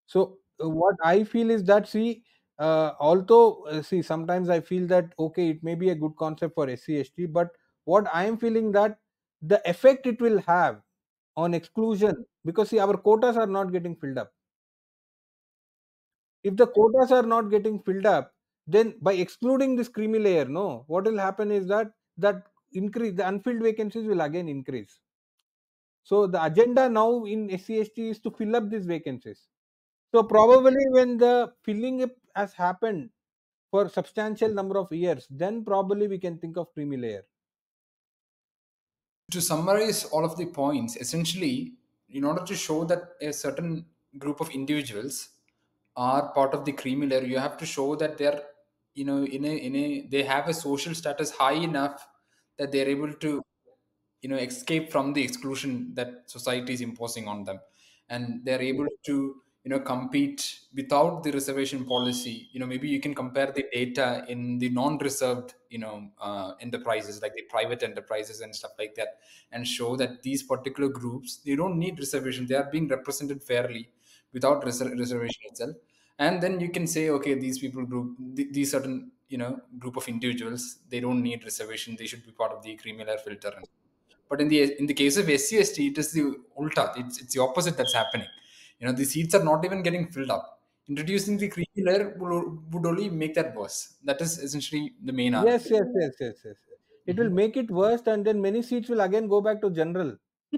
So uh, what I feel is that see, uh, although uh, see sometimes I feel that okay, it may be a good concept for SC ST, but what I am feeling that the effect it will have on exclusion because see our quotas are not getting filled up if the quotas are not getting filled up then by excluding this creamy layer no what will happen is that that increase the unfilled vacancies will again increase. So the agenda now in scst is to fill up these vacancies. So probably when the filling up has happened for substantial number of years then probably we can think of creamy layer. To summarize all of the points essentially in order to show that a certain group of individuals are part of the creamy layer you have to show that they're you know in a in a they have a social status high enough that they're able to you know escape from the exclusion that society is imposing on them. And they're able to you know compete without the reservation policy. You know maybe you can compare the data in the non-reserved you know uh, enterprises like the private enterprises and stuff like that and show that these particular groups they don't need reservation. They are being represented fairly without reser- reservation itself and then you can say okay these people group th- these certain you know group of individuals they don't need reservation they should be part of the creamy layer filter but in the in the case of SCST, it is the ulta. It's, it's the opposite that's happening. You know, the seats are not even getting filled up. Introducing the creamy layer would, only make that worse. That is essentially the main yes argument. yes yes yes yes it will make it worse and then many seats will again go back to general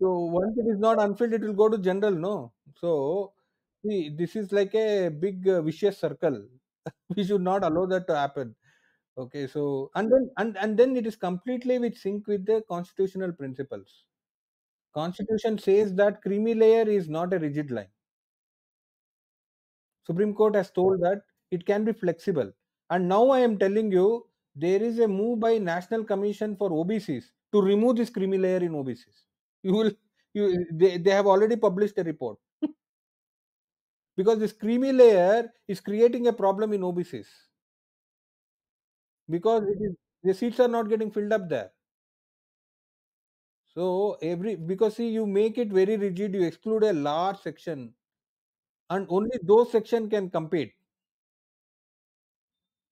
So once it is not unfilled, it will go to general, no? So see, this is like a big uh, vicious circle. we should not allow that to happen. Okay, so and then and, and then it is completely with sync with the constitutional principles. Constitution says that creamy layer is not a rigid line. Supreme Court has told that it can be flexible. And now I am telling you, there is a move by National Commission for OBCs to remove this creamy layer in OBCs. You will you they, they have already published a report because this creamy layer is creating a problem in OBCs because the seats are not getting filled up there. So every because see you make it very rigid, you exclude a large section, and only those section can compete.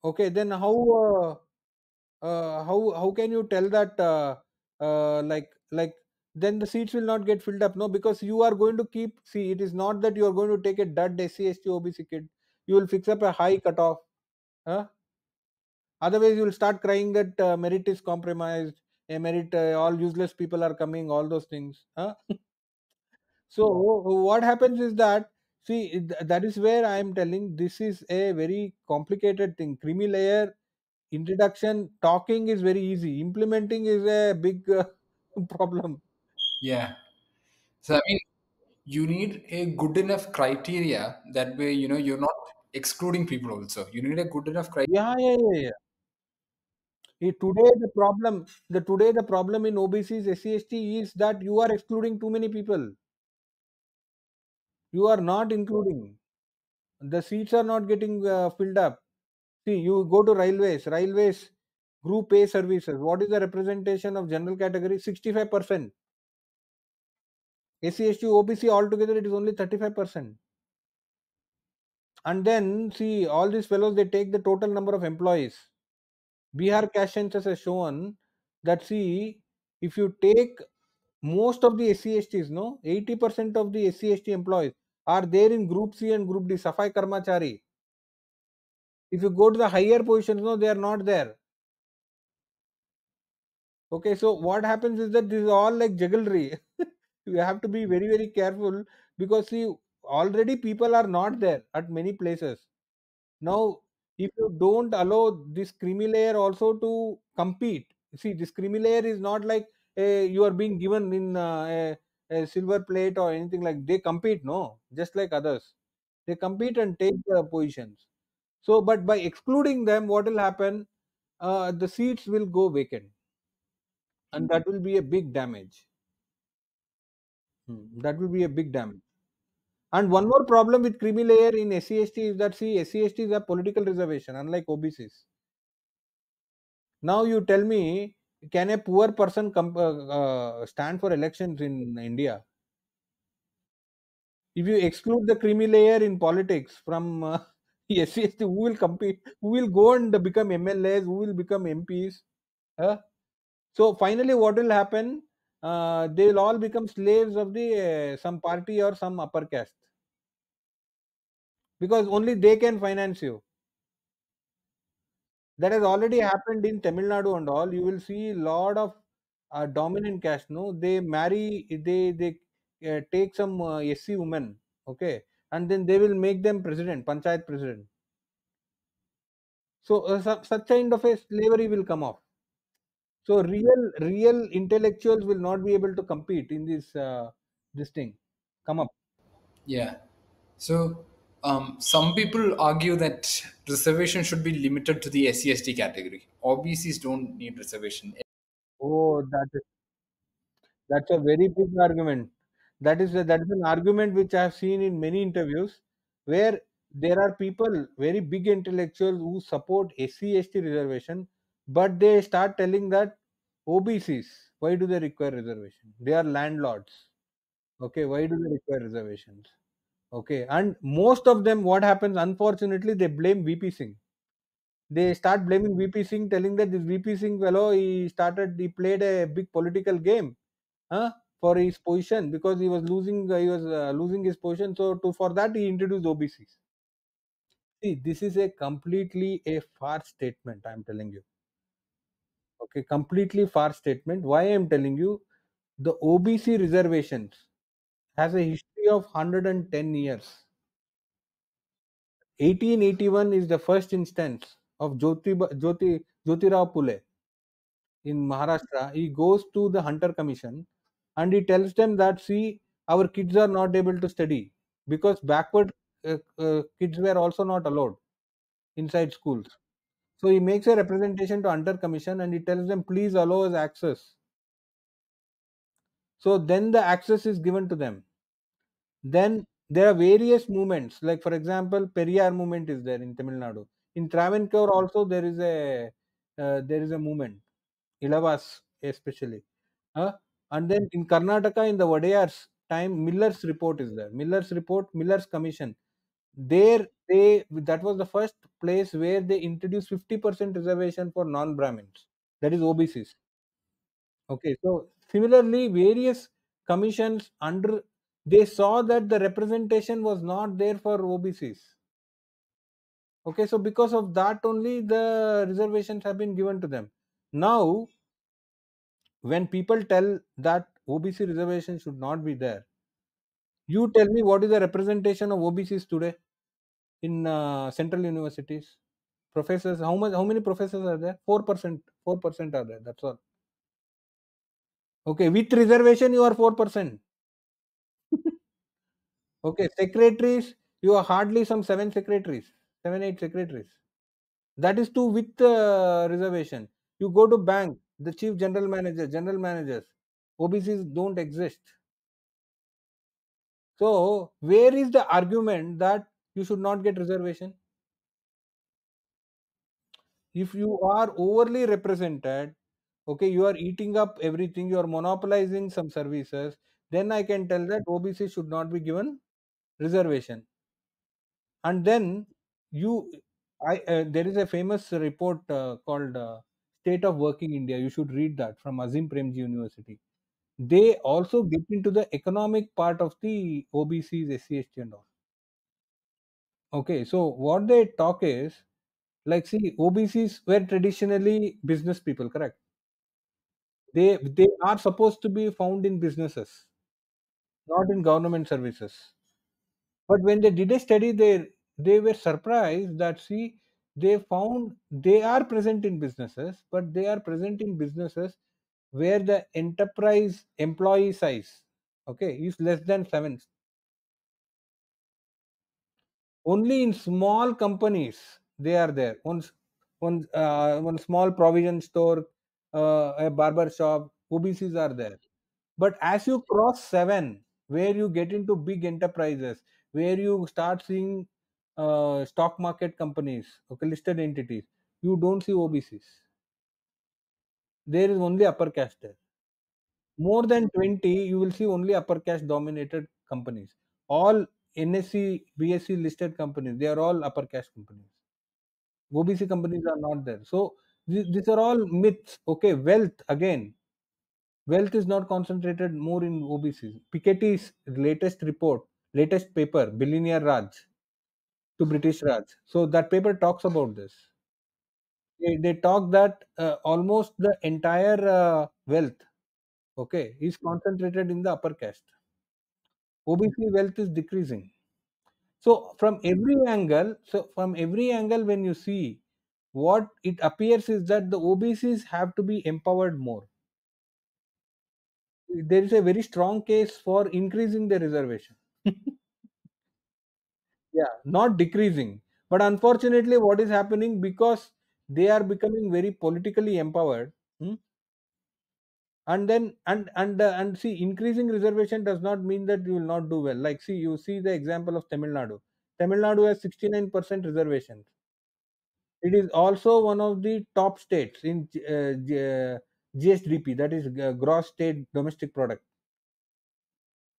Okay, then how uh, uh, how how can you tell that uh, uh, like like then the seats will not get filled up? No, because you are going to keep see it is not that you are going to take a dud SC OBC kid. You will fix up a high cutoff. Huh? Otherwise, you will start crying that uh, merit is compromised. A merit, uh, all useless people are coming. All those things. Huh? So what happens is that see that is where I am telling this is a very complicated thing. Creamy layer introduction talking is very easy. Implementing is a big uh, problem. Yeah. So I mean, you need a good enough criteria that way. You know, you're not excluding people. Also, you need a good enough criteria Yeah, yeah, yeah, yeah. Today the problem the today the problem in OBCs SC ST is that you are excluding too many people. You are not including. The seats are not getting uh, filled up. See, you go to railways, railways group A services. What is the representation of general category? 65%. SC ST OBC altogether it is only 35%. And then see all these fellows they take the total number of employees. Bihar caste census has shown that see if you take most of the SC STs, no, 80% of the SC ST employees are there in Group C and Group D, Safai Karmachari. If you go to the higher positions, no, they are not there. Okay, so what happens is that this is all like jugglery. you have to be very, very careful because see, already people are not there at many places. Now, if you don't allow this creamy layer also to compete, see, this creamy layer is not like a, you are being given in uh, a, a silver plate or anything like they compete, no, just like others. They compete and take the positions. So, but by excluding them, what will happen? Uh, the seats will go vacant, and that will be a big damage. Hmm, That will be a big damage. And one more problem with creamy layer in SC ST is that see SC ST is a political reservation, unlike OBCs. Now you tell me, can a poor person com- uh, uh, stand for elections in India? If you exclude the creamy layer in politics from uh, SC ST, who will compete? Who will go and become MLAs? Who will become MPs? Huh? So finally, what will happen? Uh, they will all become slaves of the uh, some party or some upper caste because only they can finance you. That has already happened in Tamil Nadu and all. You will see a lot of uh, dominant caste. No, they marry, they they uh, take some uh, SC women, okay, and then they will make them president, panchayat president. So uh, su- such kind of a slavery will come off. So real real intellectuals will not be able to compete in this uh, this thing. Come up. Yeah. So um, some people argue that reservation should be limited to the SC ST category. OBCs don't need reservation. Oh, that is That's a very big argument. That is a, that is an argument which I have seen in many interviews where there are people, very big intellectuals who support SC ST reservation, but they start telling that OBCs, why do they require reservation? They are landlords. Okay, why do they require reservations? Okay, and most of them, what happens, unfortunately, they blame VP Singh. They start blaming VP Singh, telling that this VP Singh fellow, he started, he played a big political game huh, for his position because he was losing uh, he was uh, losing his position so to for that he introduced obcs see this is a completely a far statement i'm telling you okay completely far statement. Why i'm telling you the obc reservations has a history of 110 years. 1881 is the first instance of jyoti jyoti jyotirao Phule in Maharashtra, he goes to the Hunter Commission and he tells them that, see, our kids are not able to study because backward uh, uh, kids were also not allowed inside schools. So he makes a representation to Hunter Commission and he tells them, please allow us access. So then the access is given to them. Then there are various movements, like for example, Periyar movement is there in Tamil Nadu. In Travancore also there is a uh, there is a movement, Ilavas especially. Huh? And then in Karnataka, in the Wadeyar's time, Miller's report is there. Miller's report, Miller's commission. There, mm-hmm. they that was the first place where they introduced 50% reservation for non-Brahmins, that is OBCs. Okay, so similarly, various commissions under they saw that the representation was not there for OBCs. Okay, so because of that only the reservations have been given to them. Now, when people tell that OBC reservation should not be there, you tell me what is the representation of OBCs today in uh, central universities? Professors, how much? How many professors are there? Four percent. Four percent are there. That's all. Okay, with reservation, you are four percent. Okay, secretaries, you are hardly some seven secretaries, seven eight secretaries. That is too with uh, reservation. You go to bank, the chief general manager, general managers, OBCs don't exist. So where is the argument that you should not get reservation? If you are overly represented, okay, you are eating up everything, you are monopolizing some services, then I can tell that OBC should not be given reservation. And then you, I uh, there is a famous report uh, called uh, State of Working India. You should read that from Azim Premji University. They also get into the economic part of the OBCs, SC, ST and all. Okay, so what they talk is like see OBCs were traditionally business people, correct? They they are supposed to be found in businesses, not in government services. But when they did a study, they they were surprised that see they found they are present in businesses, but they are present in businesses where the enterprise employee size okay is less than seven only in small companies they are there. One one uh, one small provision store uh, a barber shop obcs are there. But as you cross 7 where you get into big enterprises where you start seeing uh, stock market companies okay listed entities you don't see obcs there is only upper caste there. More than 20 you will see only upper caste dominated companies. All NSE BSE listed companies they are all upper caste companies OBC companies are not there. So th- these are all myths. Okay, wealth again. Wealth is not concentrated more in OBCs. Piketty's latest report, latest paper, Billionaire Raj to British Raj. So that paper talks about this. They, they talk that uh, almost the entire uh, wealth, okay, is concentrated in the upper caste. OBC wealth is decreasing. So from every angle, so from every angle, when you see what it appears is that the OBCs have to be empowered more. There is a very strong case for increasing the reservation. yeah, not decreasing. But unfortunately, what is happening because they are becoming very politically empowered, hmm, and then and and uh, and see, increasing reservation does not mean that you will not do well. Like see, you see the example of Tamil Nadu. Tamil Nadu has sixty nine percent reservations It is also one of the top states in uh, uh, GSDP, that is uh, gross state domestic product.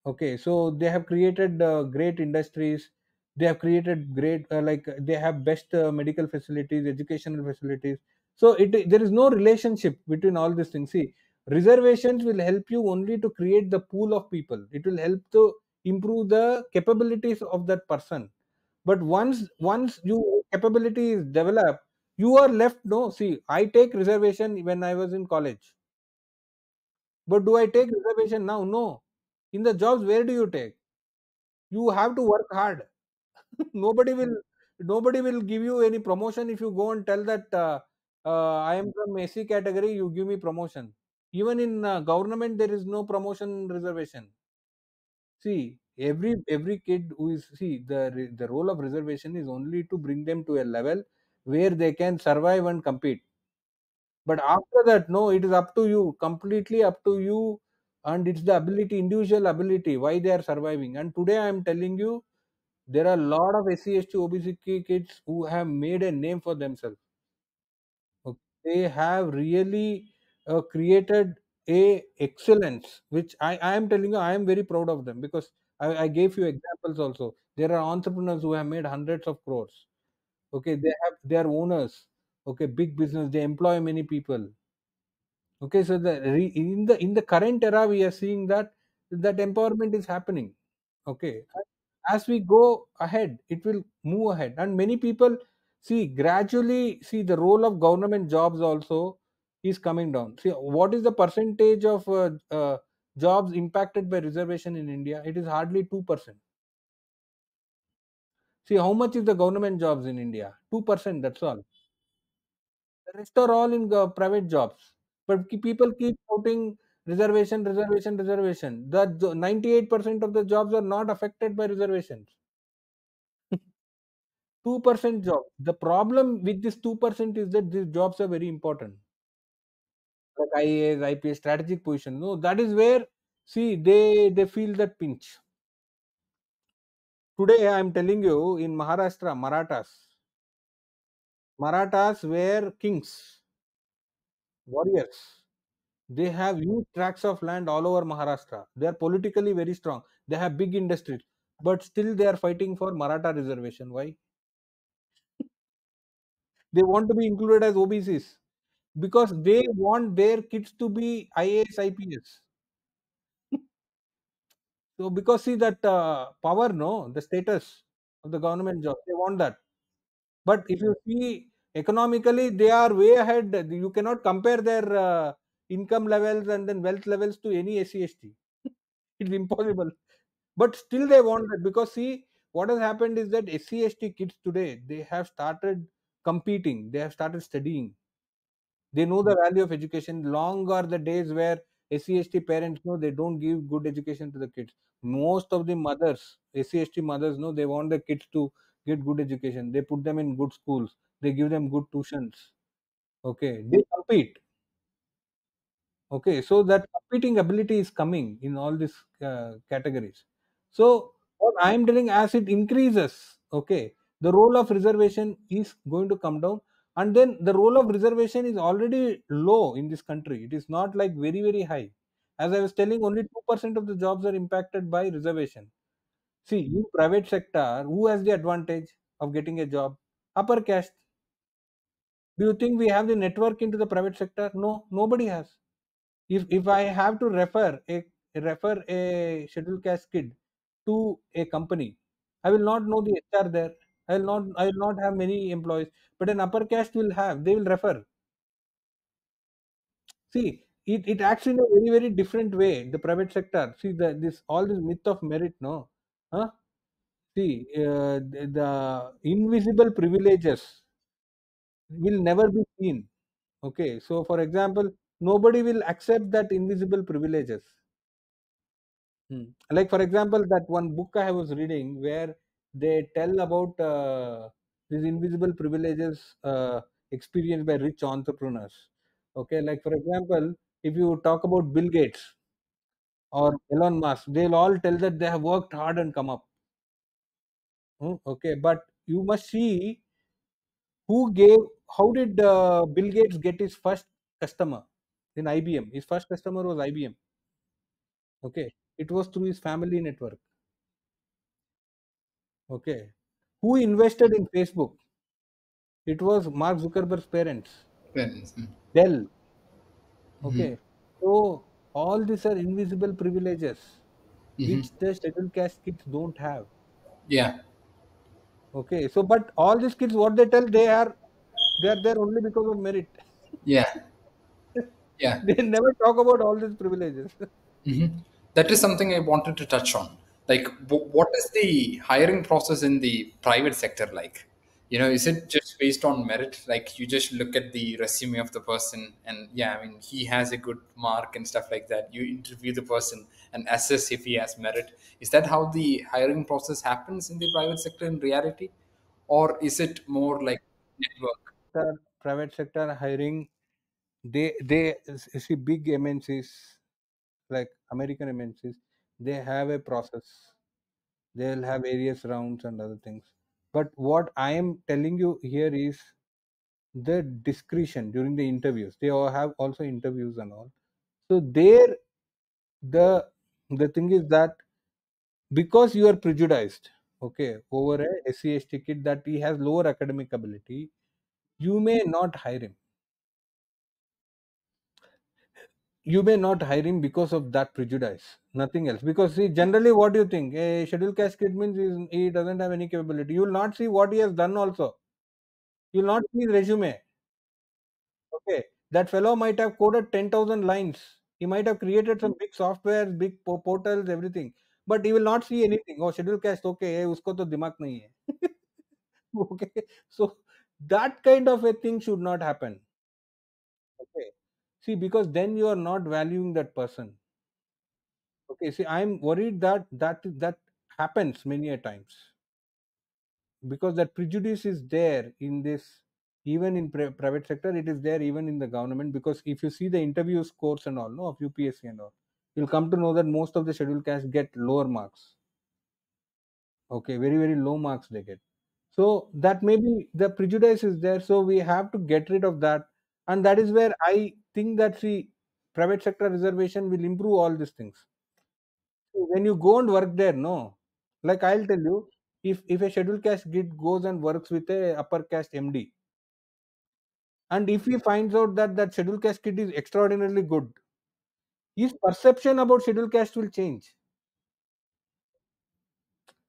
Okay, so they have created uh, great industries. They have created great, uh, like they have best uh, medical facilities, educational facilities. So it there is no relationship between all these things. See, reservations will help you only to create the pool of people. It will help to improve the capabilities of that person. But once once you capability is developed, you are left. No, see, I take reservation when I was in college but do I take reservation now? No. In the jobs, where do you take? You have to work hard. nobody will nobody will give you any promotion if you go and tell that uh, uh, I am from SC category. You give me promotion. Even in uh, government, there is no promotion reservation. See, every every kid who is see the the role of reservation is only to bring them to a level where they can survive and compete But after that, no, it is up to you, completely up to you, and it's the ability, individual ability, why they are surviving. And today I am telling you, there are a lot of SC, ST, OBC kids who have made a name for themselves. Okay. They have really uh, created a excellence, which I, I am telling you, I am very proud of them because I, I gave you examples also. There are entrepreneurs who have made hundreds of crores. Okay, they have they are owners. Okay, big business. They employ many people Okay, so the re- in the in the current era, we are seeing that that empowerment is happening. Okay, as we go ahead, it will move ahead, and many people see gradually see the role of government jobs also is coming down. See, what is the percentage of uh, uh, jobs impacted by reservation in India? It is hardly two percent. See, how much is the government jobs in India? Two percent. That's all. The rest are all in uh, private jobs. But people keep shouting reservation, reservation, reservation. The 98% of the jobs are not affected by reservations. 2% job. The problem with this 2% is that these jobs are very important. Like IAS, IPS, strategic position. No, that is where see they they feel that pinch. Today, I am telling you in Maharashtra, Marathas, Marathas were kings, warriors. They have huge tracts of land all over Maharashtra. They are politically very strong. They have big industries, but still they are fighting for Maratha reservation. Why? They want to be included as OBCs because they want their kids to be IAS, IPS. So because see that uh, power, no, the status of the government job, they want that. But if you see economically, they are way ahead. You cannot compare their uh, income levels and then wealth levels to any SCST. It's impossible. But still, they want that because see what has happened is that SCST kids today they have started competing. They have started studying. They know the value of education. Long are the days where SCST parents know they don't give good education to the kids. Most of the mothers, SCST mothers know they want the kids to get good education. They put them in good schools. They give them good tuitions. Okay, they compete. Okay, so that competing ability is coming in all these uh, categories. So what I am telling, as it increases, okay, the role of reservation is going to come down, and then the role of reservation is already low in this country. It is not like very very high. As I was telling, only two percent of the jobs are impacted by reservation. See, in private sector, who has the advantage of getting a job? Upper caste. Do you think we have the network into the private sector? No, nobody has if if I have to refer a refer a scheduled caste kid to a company, I will not know the HR there. I will not I will not have many employees, but an upper caste will have. They will refer. See, it, it acts in a very very different way. The private sector. See the this all this myth of merit. No, huh? See, uh, the, the invisible privileges will never be seen. Okay, so for example, nobody will accept that invisible privileges Hmm. Like for example, that one book I was reading where they tell about uh, these invisible privileges uh, experienced by rich entrepreneurs. Okay, like for example, if you talk about Bill Gates or Elon Musk, they'll all tell that they have worked hard and come up. Hmm, Okay, but you must see who gave, how did uh, Bill Gates get his first customer in IBM? His first customer was IBM. Okay, it was through his family network. Okay, who invested in Facebook? It was Mark Zuckerberg's parents, Parents. Mm. Dell. Mhm. Okay, so all these are invisible privileges Mhm. which the scheduled caste kids don't have. Yeah. Okay, so but all these kids, what they tell, they are they are there only because of merit. Yeah. Yeah. they never talk about all these privileges. hmm That is something I wanted to touch on. Like, w- what is the hiring process in the private sector like? You know, is it just based on merit? Like, you just look at the resume of the person, and yeah, I mean, he has a good mark and stuff like that. You interview the person and assess if he has merit. Is that how the hiring process happens in the private sector in reality? Or is it more like network? Private sector hiring, they they see big MNCs like American MNCs, they have a process. They'll have mm-hmm. various rounds and other things. But what I am telling you here is the discretion during the interviews. They all have also interviews and all. So there, the the thing is that because you are prejudiced, okay, over a SC ST kid that he has lower academic ability, you may not hire him. you may not hire him because of that prejudice nothing else. Because see generally what do you think? A schedule caste means he doesn't have any capability. You will not see what he has done also. You will not see his resume. Okay that fellow might have coded 10000 lines. He might have created some big software, big portals everything. But he will not see anything. Oh schedule caste okay usko to dimag nahi hai. Okay so that kind of a thing should not happen. Okay see, because then you are not valuing that person. Okay, see, I'm worried that that that happens many a times. Because that prejudice is there in this even in pri- private sector it is there even in the government because if you see the interview scores and all no of upsc and all you'll come to know that most of the scheduled caste get lower marks. Okay very very low marks they get. So that maybe the prejudice is there so we have to get rid of that. And that is where i think that see private sector reservation will improve all these things. When you go and work there no. Like i'll tell you if if a scheduled caste kid goes and works with a upper caste md and if he finds out that that scheduled caste kid is extraordinarily good his perception about scheduled caste will change.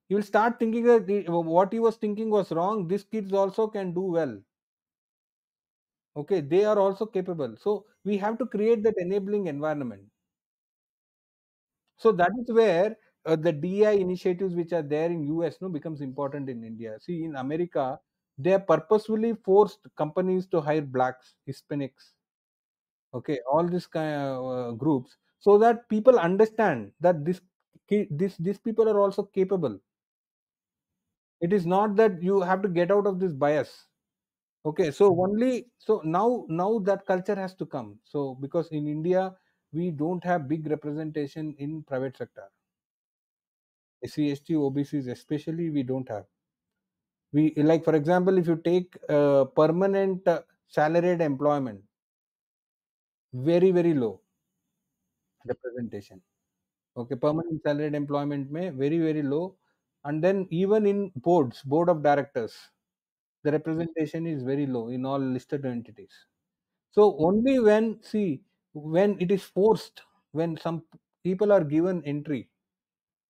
He will start thinking that the- what he was thinking was wrong these kids also can do well. Okay they are also capable. So we have to create that enabling environment. So that is where uh, the DEI initiatives which are there in us no becomes important in india. See in america they purposefully forced companies to hire blacks hispanics okay all these kind of uh, groups so that people understand that this this these people are also capable. It is not that you have to get out of this bias Okay, so only so now now that culture has to come. So because in India we don't have big representation in private sector. SC, ST, OBCs especially we don't have. We like for example if you take uh, permanent uh, salaried employment, very very low representation. Okay, permanent salaried employment may very very low, and then even in boards, board of directors, the representation is very low in all listed entities. So only when see when it is forced, when some people are given entry,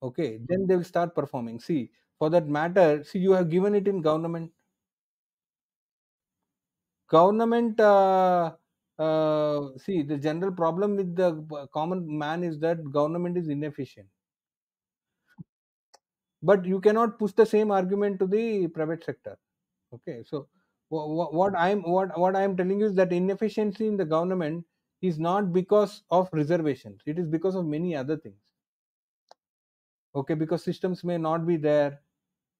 okay, then they will start performing. See, for that matter, see you have given it in government. Government, uh, uh, see the general problem with the common man is that government is inefficient. But you cannot push the same argument to the private sector. Okay, so wha- wha- what I'm what what I'm telling you is that inefficiency in the government is not because of reservations. It is because of many other things. Okay, because systems may not be there.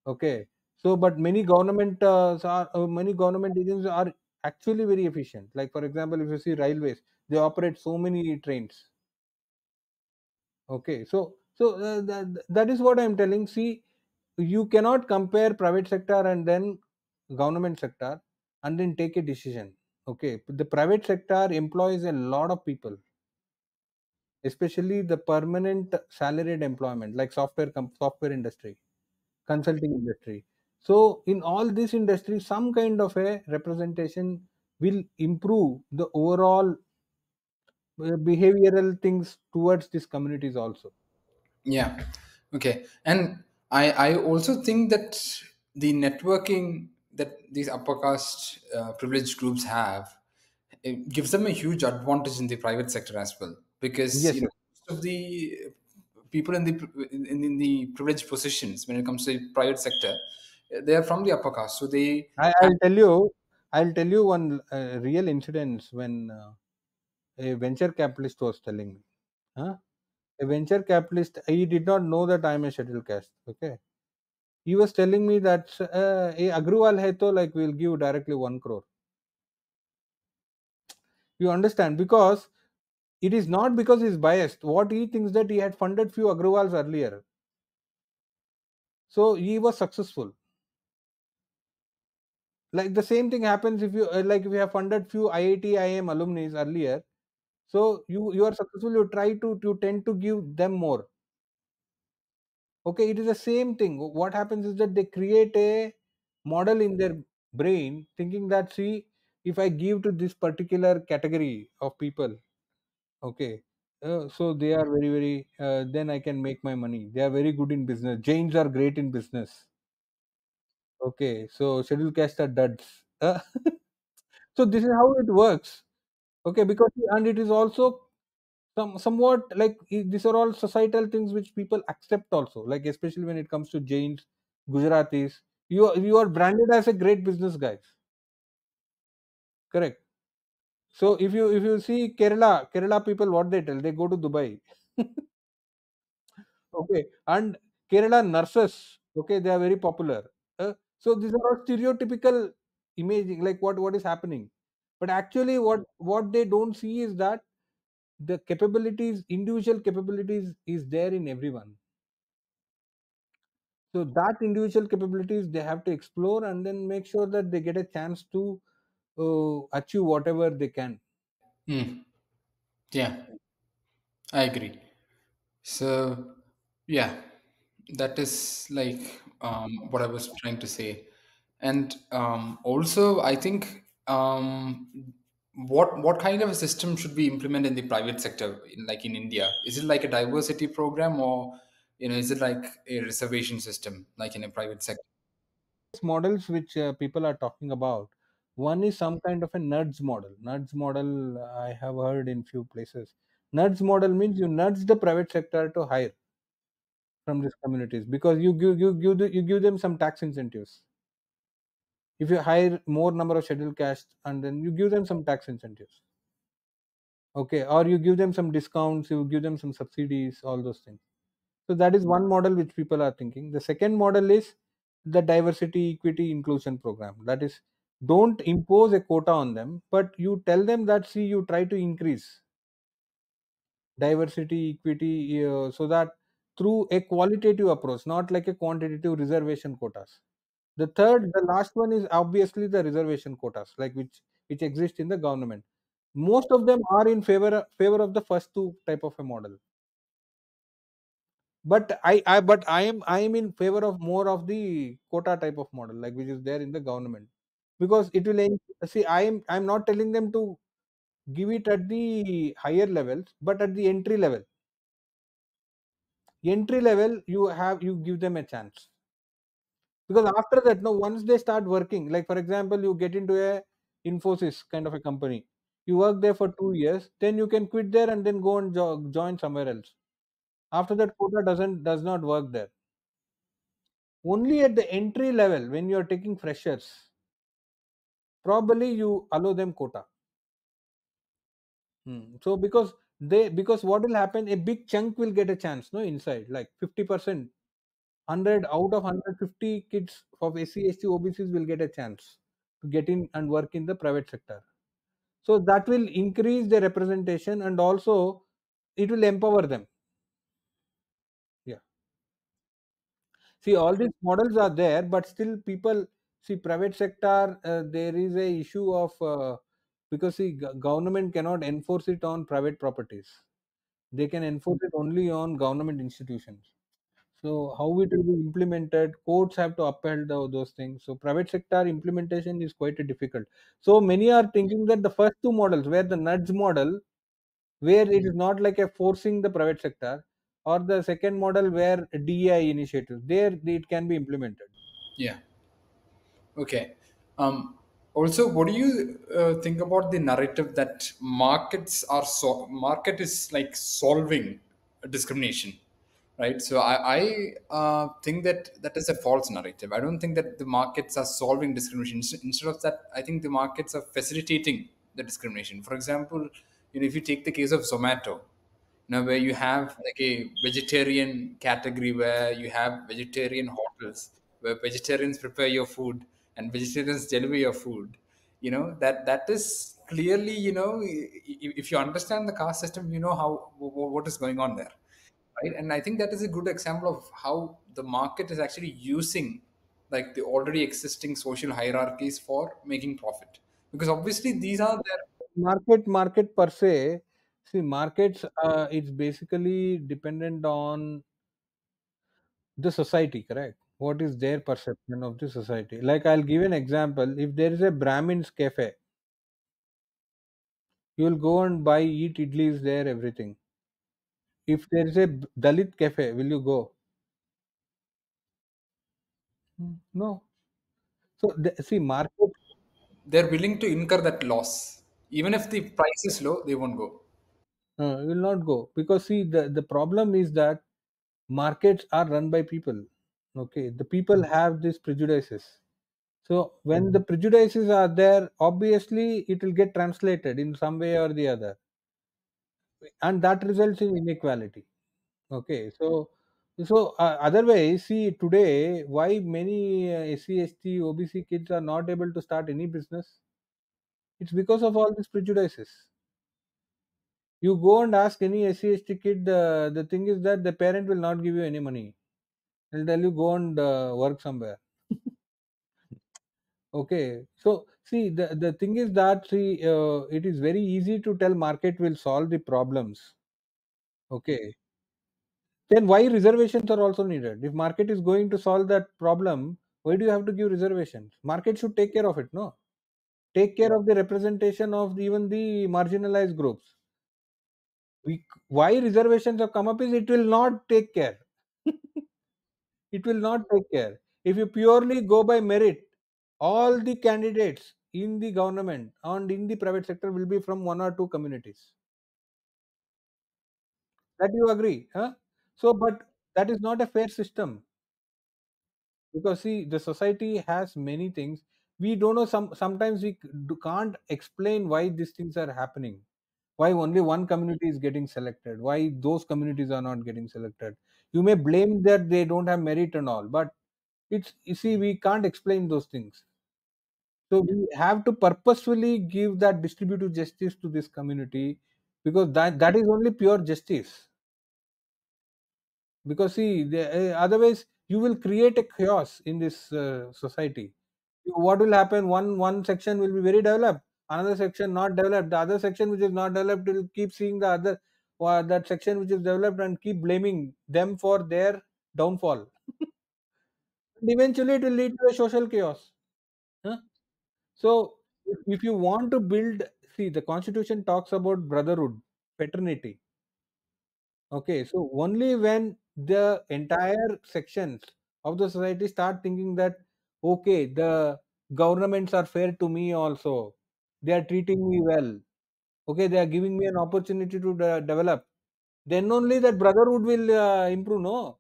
Okay, so but many government uh, are uh, many government agencies are actually very efficient. Like for example, if you see railways, they operate so many trains. Okay, so so uh, that, that is what I'm telling. See, you cannot compare private sector and then government sector and then take a decision okay the private sector employs a lot of people especially the permanent salaried employment like software software industry consulting industry so in all this industry some kind of a representation will improve the overall uh, behavioral things towards these communities also Yeah. Okay. And I I also think that the networking that these upper caste uh, privileged groups have it gives them a huge advantage in the private sector as well. Because yes you know most of the people in the in, in the privileged positions when it comes to the private sector they are from the upper caste so they I, i'll tell you i'll tell you one uh, real incident when uh, a venture capitalist was telling me huh? a venture capitalist he did not know that i'm a scheduled caste okay he was telling me that uh, a agrawal hai to like we'll give directly 1 crore. You understand? Because it is not because he's biased. What he thinks that he had funded few agrawals earlier. So he was successful. Like the same thing happens if you uh, like if you have funded few iit iim alumni earlier. So you you are successful you try to you tend to give them more okay it is the same thing. What happens is that they create a model in their brain thinking that see if i give to this particular category of people okay uh, so they are very very uh, then i can make my money. They are very good in business. Jains are great in business. Okay so scheduled caste are duds. Uh, so this is how it works. Okay because and it is also some somewhat like these are all societal things which people accept also. Like especially when it comes to jains gujaratis you are, you are branded as a great business guys. Correct. So if you if you see kerala kerala people what they tell? They go to dubai. Okay. And kerala nurses okay they are very popular. Uh, so these are all stereotypical imaging like what what is happening. But actually what what they don't see is that the capabilities individual capabilities is there in everyone so that individual capabilities they have to explore and then make sure that they get a chance to uh, achieve whatever they can Hmm. Yeah, I agree. So, yeah, that is like um, what I was trying to say. And um, also, I think um, what what kind of a system should we implement in the private sector, in, like in India? Is it like a diversity program, or you know, is it like a reservation system, like in a private sector? models which uh, people are talking about one is some kind of a nudge model nudge model uh, i have heard in few places nudge model means you nudge the private sector to hire from these communities because you give you give you give them some tax incentives if you hire more number of scheduled castes and then you give them some tax incentives. Okay? Or you give them some discounts you give them some subsidies all those things. So that is one model which people are thinking. The second model is the diversity equity inclusion program. That is don't impose a quota on them but you tell them that see you try to increase diversity equity uh, so that through a qualitative approach not like a quantitative reservation quotas the third the last one is obviously the reservation quotas like which which exist in the government. Most of them are in favor favor of the first two type of a model. But I, I but i am i am in favor of more of the quota type of model like which is there in the government. Because it will see i am i'm not telling them to give it at the higher levels but at the entry level. Entry level you have you give them a chance because after that no once they start working like for example you get into a infosys kind of a company you work there for 2 years then you can quit there and then go and jo- join somewhere else. After that quota doesn't does not work there. Only at the entry level when you are taking freshers probably you allow them quota. Hmm. so because they because what will happen a big chunk will get a chance no inside like 50% 100 out of 150 kids of SC, ST, OBCs will get a chance to get in and work in the private sector. So that will increase the representation and also it will empower them. Yeah. See, all these models are there, but still people see private sector. Uh, there is a issue of uh, because see government cannot enforce it on private properties. They can enforce it only on government institutions. So how it will be implemented, courts have to uphold tho- those things. So private sector implementation is quite difficult. So many are thinking that the first two models, where the nudge model, where it is not like a forcing the private sector, or the second model where DEI initiatives, there it can be implemented. Yeah. Okay. Um, also, what do you uh, think about the narrative that markets are so market is like solving discrimination, right? So I, I uh, think that that is a false narrative. I don't think that the markets are solving discrimination. Instead of that, I think the markets are facilitating the discrimination. For example, you know, if you take the case of Zomato, now where you have like a vegetarian category where you have vegetarian hotels where vegetarians prepare your food and vegetarians deliver your food you know that that is clearly you know if you understand the caste system you know how wh- wh- what is going on there right and i think that is a good example of how the market is actually using like the already existing social hierarchies for making profit because obviously these are their Market, market per se, see markets, uh, it's basically dependent on the society, correct? What is their perception of the society? Like I'll give an example. If there is a Brahmin's cafe, You'll go and buy, eat idlis there, everything. If there is a Dalit cafe, will you go? Hmm, No. So the, see, market they're willing to incur that loss even if the price is low they won't go uh, will not go because see the the problem is that markets are run by people. Okay, the people have these prejudices. So when the prejudices are there, obviously it will get translated in some way or the other, and that results in inequality. Okay, so So uh, otherwise, see today why many uh, SC, ST, OBC kids are not able to start any business. It's because of all these prejudices. You go and ask any SC, ST kid. The the thing is that the parent will not give you any money. They'll tell you go and uh, work somewhere. Okay. So see the the thing is that see uh, it is very easy to tell market will solve the problems. Okay. Then why reservations are also needed? If market is going to solve that problem, why do you have to give reservations? Market should take care of it, no? Take care of the representation of even the marginalized groups. We, why reservations have come up is it will not take care. it will not take care. If you purely go by merit, all the candidates in the government and in the private sector will be from one or two communities. That you agree, huh? So, but that is not a fair system because see, the society has many things. We don't know. Some sometimes we can't explain why these things are happening. Why only one community is getting selected? Why those communities are not getting selected? You may blame that they don't have merit and all, but it's you see we can't explain those things So we have to purposefully give that distributive justice to this community because that that is only pure justice. Because see, the, uh, otherwise you will create a chaos in this uh, society. What will happen? One one section will be very developed, another section not developed. The other section which is not developed will keep seeing the other uh, that section which is developed and keep blaming them for their downfall. And eventually, it will lead to a social chaos. huh? So, if, you want to build, see, the constitution talks about brotherhood, paternity. Okay, so only when the entire sections of the society start thinking that, okay, the governments are fair to me also, they are treating me well, okay, they are giving me an opportunity to de- develop, then only that brotherhood will uh, improve, no?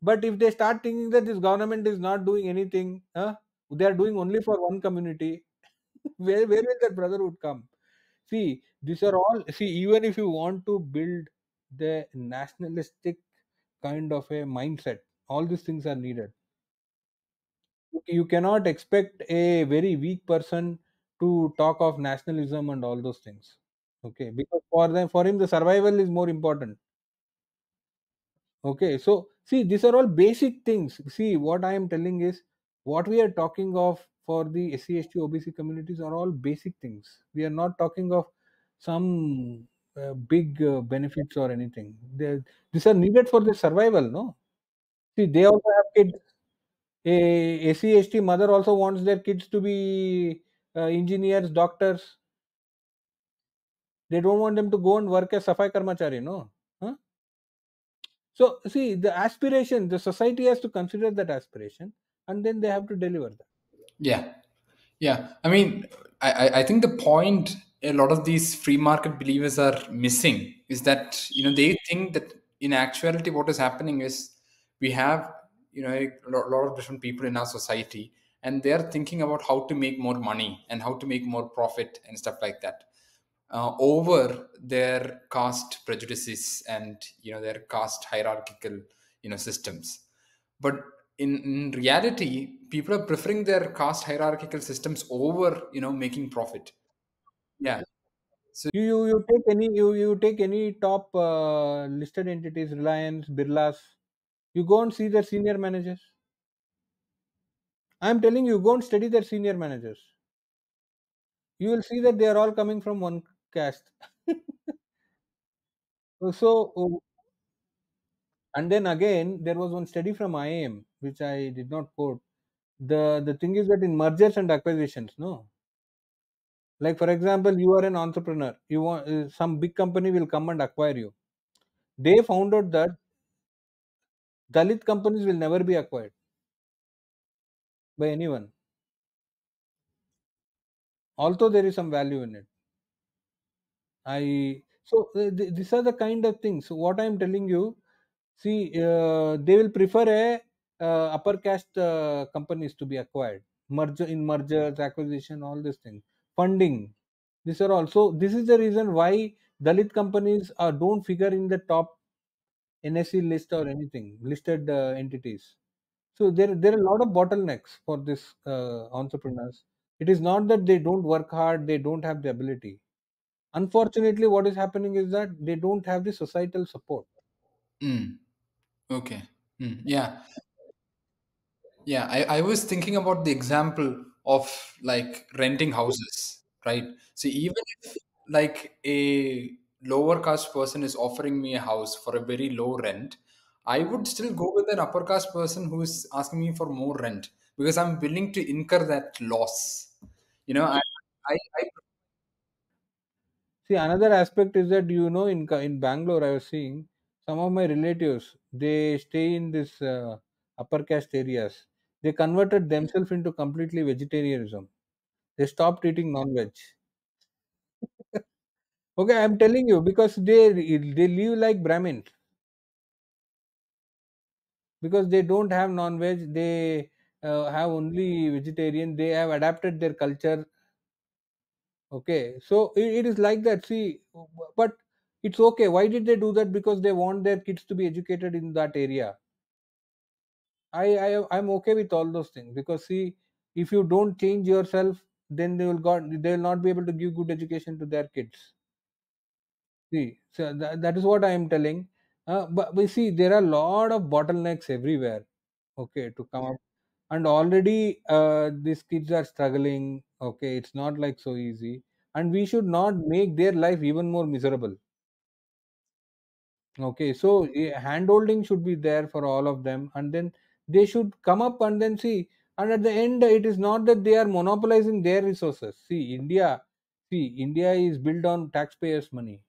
But if they start thinking that this government is not doing anything, huh? They are doing only for one community, where where will that brotherhood come? See, these are all see, even if you want to build the nationalistic kind of a mindset, all these things are needed. You cannot expect a very weak person to talk of nationalism and all those things. Okay, because for them for him the survival is more important. Okay, so see, these are all basic things. See, what I am telling is what we are talking of for the SC, ST, OBC communities are all basic things. We are not talking of some uh, big uh, benefits or anything. They, these are needed for their survival, no? See, they also have kids. A SC, mother also wants their kids to be uh, engineers, doctors. They don't want them to go and work as Safai Karmachari, no? Huh? So, see, the aspiration, the society has to consider that aspiration and then they have to deliver that. Yeah. Yeah. I mean, I, I think the point a lot of these free market believers are missing is that, you know, they think that in actuality, what is happening is we have, you know, a lot of different people in our society and they're thinking about how to make more money and how to make more profit and stuff like that uh, over their caste prejudices and you know their caste hierarchical you know systems but in, in reality people are preferring their caste hierarchical systems over you know making profit yeah so You, you, you take any you, you take any top uh, listed entities, Reliance, Birlas, you go and see their senior managers. I am telling you, go and study their senior managers. You will see that they are all coming from one caste. so, uh, and then again, there was one study from IAM which I did not quote. The the thing is that in mergers and acquisitions, no, like for example, you are an entrepreneur. You want uh, some big company will come and acquire you. They found out that Dalit companies will never be acquired by anyone, although there is some value in it. I so uh, th- these are the kind of things. So what I am telling you, see, uh, they will prefer a uh, upper caste uh, companies to be acquired. Merger in mergers, acquisition, all these things, funding. These are also. This is the reason why Dalit companies uh, don't figure in the top NSE list or anything listed uh, entities. So there there are a lot of bottlenecks for this uh, entrepreneurs. It is not that they don't work hard, they don't have the ability. Unfortunately, what is happening is that they don't have the societal support. Mm. Okay. Mm. Yeah. Yeah, I, I was thinking about the example of like renting houses, right? So even if like a lower caste person is offering me a house for a very low rent, I would still go with an upper caste person who is asking me for more rent because I'm willing to incur that loss. You know, I, I, I See, another aspect is that you know in in Bangalore, I was seeing some of my relatives. They stay in this uh, upper caste areas. They converted themselves into completely vegetarianism. They stopped eating non-veg. Okay, I'm telling you because they they live like Brahmins because they don't have non-veg. They uh, have only vegetarian. They have adapted their culture Okay, so it, it is like that. See, but it's okay. Why did they do that? Because they want their kids to be educated in that area. I, I I'm okay with all those things because see, if you don't change yourself, then they will got they will not be able to give good education to their kids. See, so that, that is what I am telling. Uh, but we see there are a lot of bottlenecks everywhere. Okay, to come up, and already uh, these kids are struggling. Okay, it's not like so easy, and we should not make their life even more miserable. Okay, so eh, hand-holding should be there for all of them, and then they should come up and then see. And at the end, it is not that they are monopolizing their resources. See, India, see, India is built on taxpayers' money.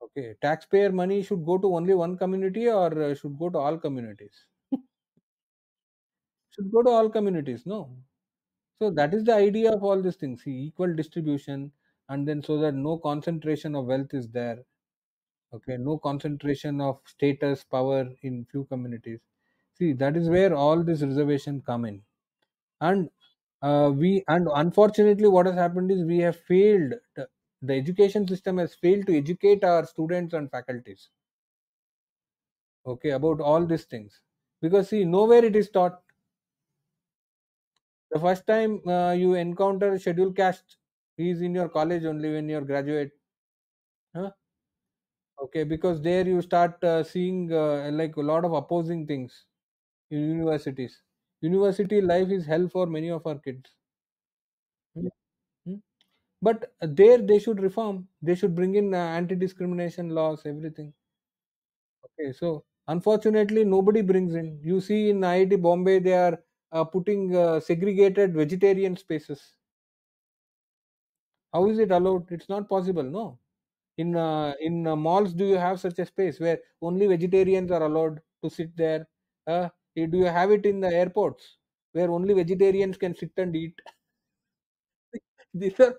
Okay, taxpayer money should go to only one community or uh, should go to all communities. should go to all communities. No, so that is the idea of all these things. See, equal distribution, and then so that no concentration of wealth is there okay no concentration of status power in few communities. See that is where all this reservation come in. And uh, we and unfortunately what has happened is we have failed the, education system has failed to educate our students and faculties okay about all these things. Because see nowhere it is taught. The first time uh, you encounter scheduled caste is in your college only when you're graduate huh? Okay because there you start uh, seeing uh, like a lot of opposing things in universities. University life is hell for many of our kids. Mm, mm. But there they should reform. They should bring in uh, anti-discrimination laws, everything. Okay, so unfortunately nobody brings in. You see in IIT Bombay they are uh, putting uh, segregated vegetarian spaces. How is it allowed? It's not possible. No. In uh, in uh, malls, do you have such a space where only vegetarians are allowed to sit there? Uh, do you have it in the airports where only vegetarians can sit and eat? These are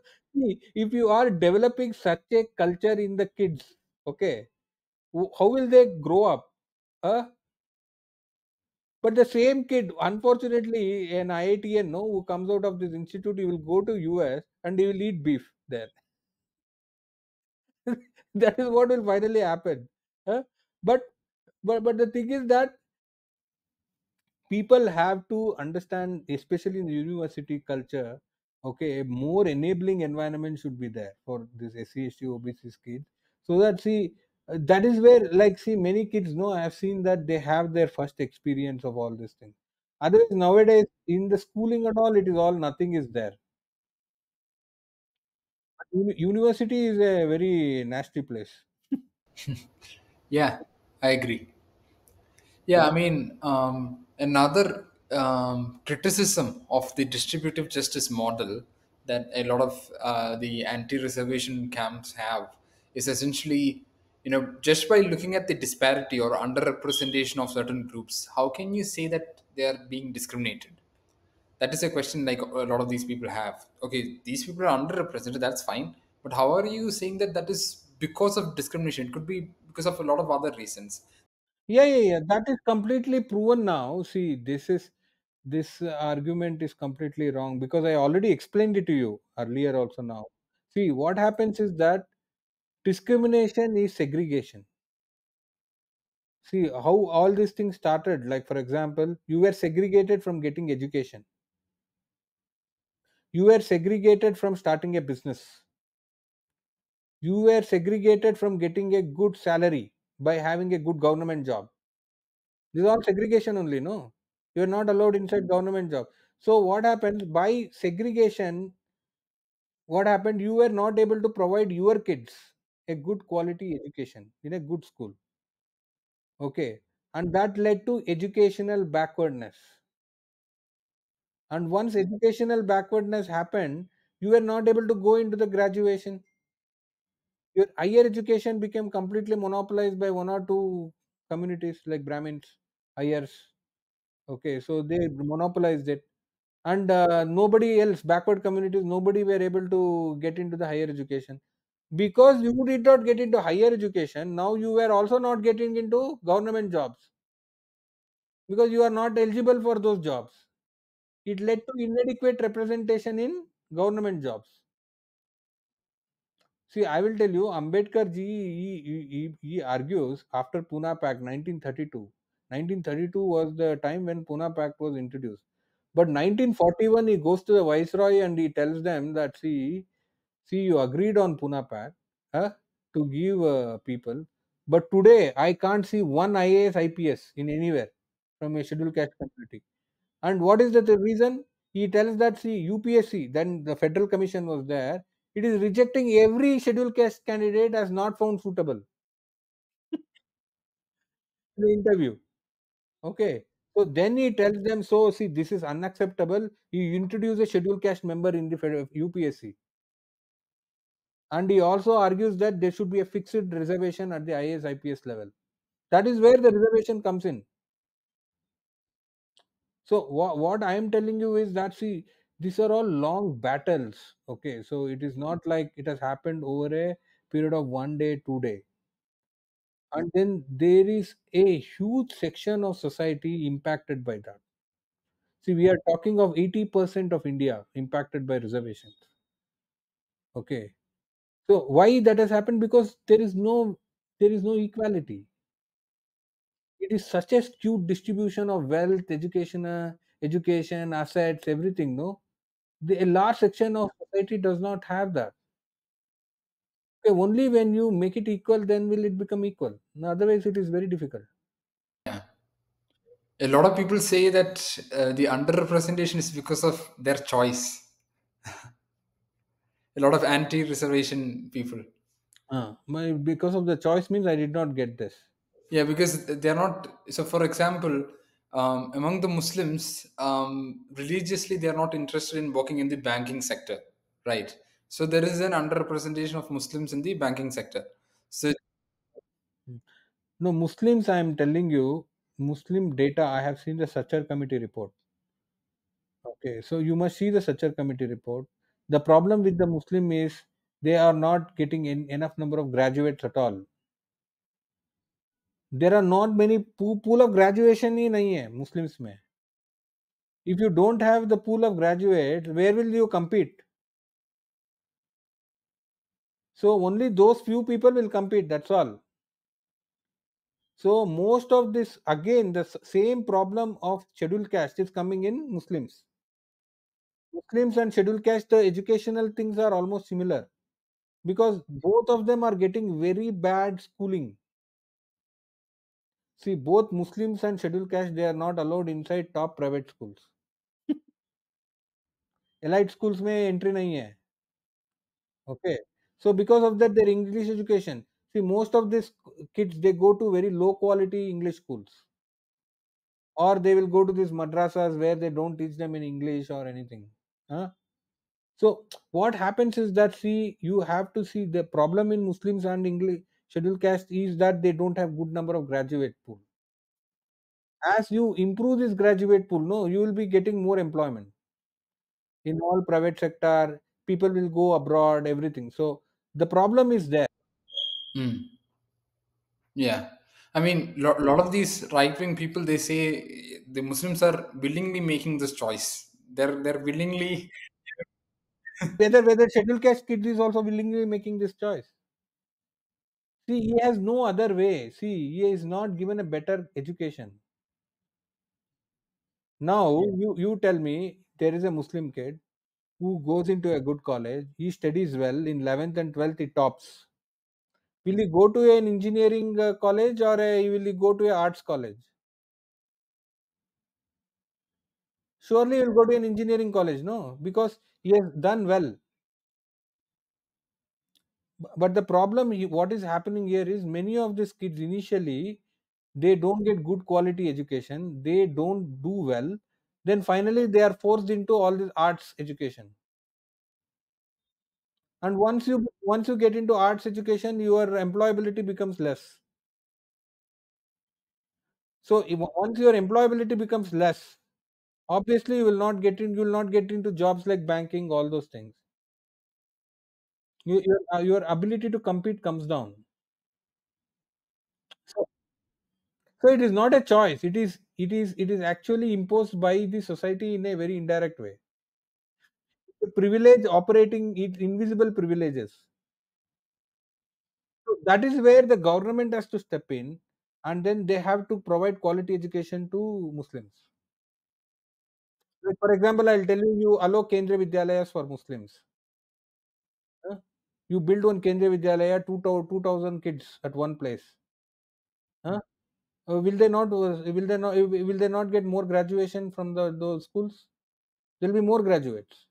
if you are developing such a culture in the kids, okay, how will they grow up? Uh, but the same kid, unfortunately, an IITian, no, who comes out of this institute, he will go to US and he will eat beef there. that is what will finally happen. Huh? But but but the thing is that people have to understand especially in the university culture okay a more enabling environment should be there for this SC, obc kids so that see uh, that is where like see many kids know i have seen that they have their first experience of all these things otherwise nowadays in the schooling at all it is all nothing is there university is a very nasty place yeah, I agree. Yeah, I mean, um, another um, criticism of the distributive justice model that a lot of uh, the anti-reservation camps have is essentially, you know, just by looking at the disparity or underrepresentation of certain groups, how can you say that they are being discriminated? That is a question like a lot of these people have. Okay, these people are underrepresented, that's fine, but how are you saying that that is because of discrimination? It could be because of a lot of other reasons. Yeah, yeah, yeah. That is completely proven now. See, this is this argument is completely wrong because I already explained it to you earlier also now. See, what happens is that discrimination is segregation. see how all these things started like for example you were segregated from getting education you were segregated from starting a business. You were segregated from getting a good salary by having a good government job. This is all segregation only no? You are not allowed inside mm-hmm. government job. So what happens? By segregation what happened? You were not able to provide your kids a good quality education in a good school. Okay? And that led to educational backwardness and once educational backwardness happened you were not able to go into the graduation. Your higher education became completely monopolized by one or two communities like brahmins Iyers okay so they monopolized it. And uh, nobody else backward communities nobody were able to get into the higher education. Because you did not get into higher education now you were also not getting into government jobs. Because you are not eligible for those jobs it led to inadequate representation in government jobs. See i will tell you ambedkar ji he, he, he argues after pune pact 1932 1932 was the time when pune pact was introduced. But 1941 he goes to the viceroy and he tells them that see see you agreed on pune pact huh, to give uh, people. But today i can't see one ias ips in anywhere from a scheduled caste community and what is the, reason? He tells that see UPSC, then the Federal Commission was there. It is rejecting every scheduled caste candidate as not found suitable the interview. Okay. So then he tells them, so see, this is unacceptable. He introduced a scheduled caste member in the UPSC. And he also argues that there should be a fixed reservation at the IAS IPS level. That is where the reservation comes in. So what I am telling you is that see these are all long battles. Okay, so it is not like it has happened over a period of one day, two day, and then there is a huge section of society impacted by that. See, we are talking of eighty percent of India impacted by reservations. Okay, so why that has happened? Because there is no there is no equality. It is such a skewed distribution of wealth, education, uh, education, assets, everything. No, the, a large section of society does not have that. Okay, only when you make it equal, then will it become equal. Otherwise, it is very difficult. Yeah. A lot of people say that uh, the underrepresentation is because of their choice. A lot of anti-reservation people. Uh, my, because of the choice means I did not get this. Yeah, because they're not. So, for example, um, among the Muslims, um, religiously, they are not interested in working in the banking sector, right? So, there is an underrepresentation of Muslims in the banking sector. So, Mm. No, Muslims, I am telling you, Muslim data, I have seen the Sachar committee report. Okay, so you must see the Sachar committee report. The problem with the Muslim is they are not getting in, enough number of graduates at all. There are not many pool, pool of graduation ही नहीं है Muslims में. If you don't have the pool of graduates, where will you compete? So only those few people will compete. That's all. So most of this again the s- same problem of scheduled caste is coming in Muslims. Muslims and scheduled caste the educational things are almost similar because both of them are getting very bad schooling. See both Muslims and scheduled caste they are not allowed inside top private schools. Elite schools में entry नहीं है. Okay. So because of that their English education. See most of these kids they go to very low quality English schools. or they will go to these madrasas where they don't teach them in english or anything huh? so what happens is that see you have to see the problem in muslims and english scheduled caste is that they don't have good number of graduate pool. As you improve this graduate pool no you will be getting more employment. In all private sector people will go abroad everything. So the problem is there. Mm, yeah. I mean, a lot, lot of these right-wing people, they say the Muslims are willingly making this choice. They're they're willingly whether whether scheduled caste kids is also willingly making this choice See, he has no other way. See, he is not given a better education. Now, you, you tell me there is a Muslim kid who goes into a good college, he studies well, in 11th and 12th he tops. Will he go to an engineering uh, college or a, will he go to an arts college? Surely he will go to an engineering college, no? Because he has done well. Bu- But the problem, what is happening here is many of these kids initially they don't get good quality education, they don't do well, then finally they are forced into all this arts education. And once you once you get into arts education, your employability becomes less. So if, once your employability becomes less, obviously you will not get in you will not get into jobs like banking, all those things. You, your, uh, your ability to compete comes down. So, so it is not a choice. It is it is it is actually imposed by the society in a very indirect way. The privilege operating it invisible privileges. So that is where the government has to step in, and then they have to provide quality education to Muslims. For example, I'll tell you, you allow Kendriya Vidyalayas for Muslims. You build one Kendriya Vidyalaya, two 2000 kids at one place. huh? Uh, will they not? uh, Will they not? Will they not get more graduation from the those schools? There will be more graduates.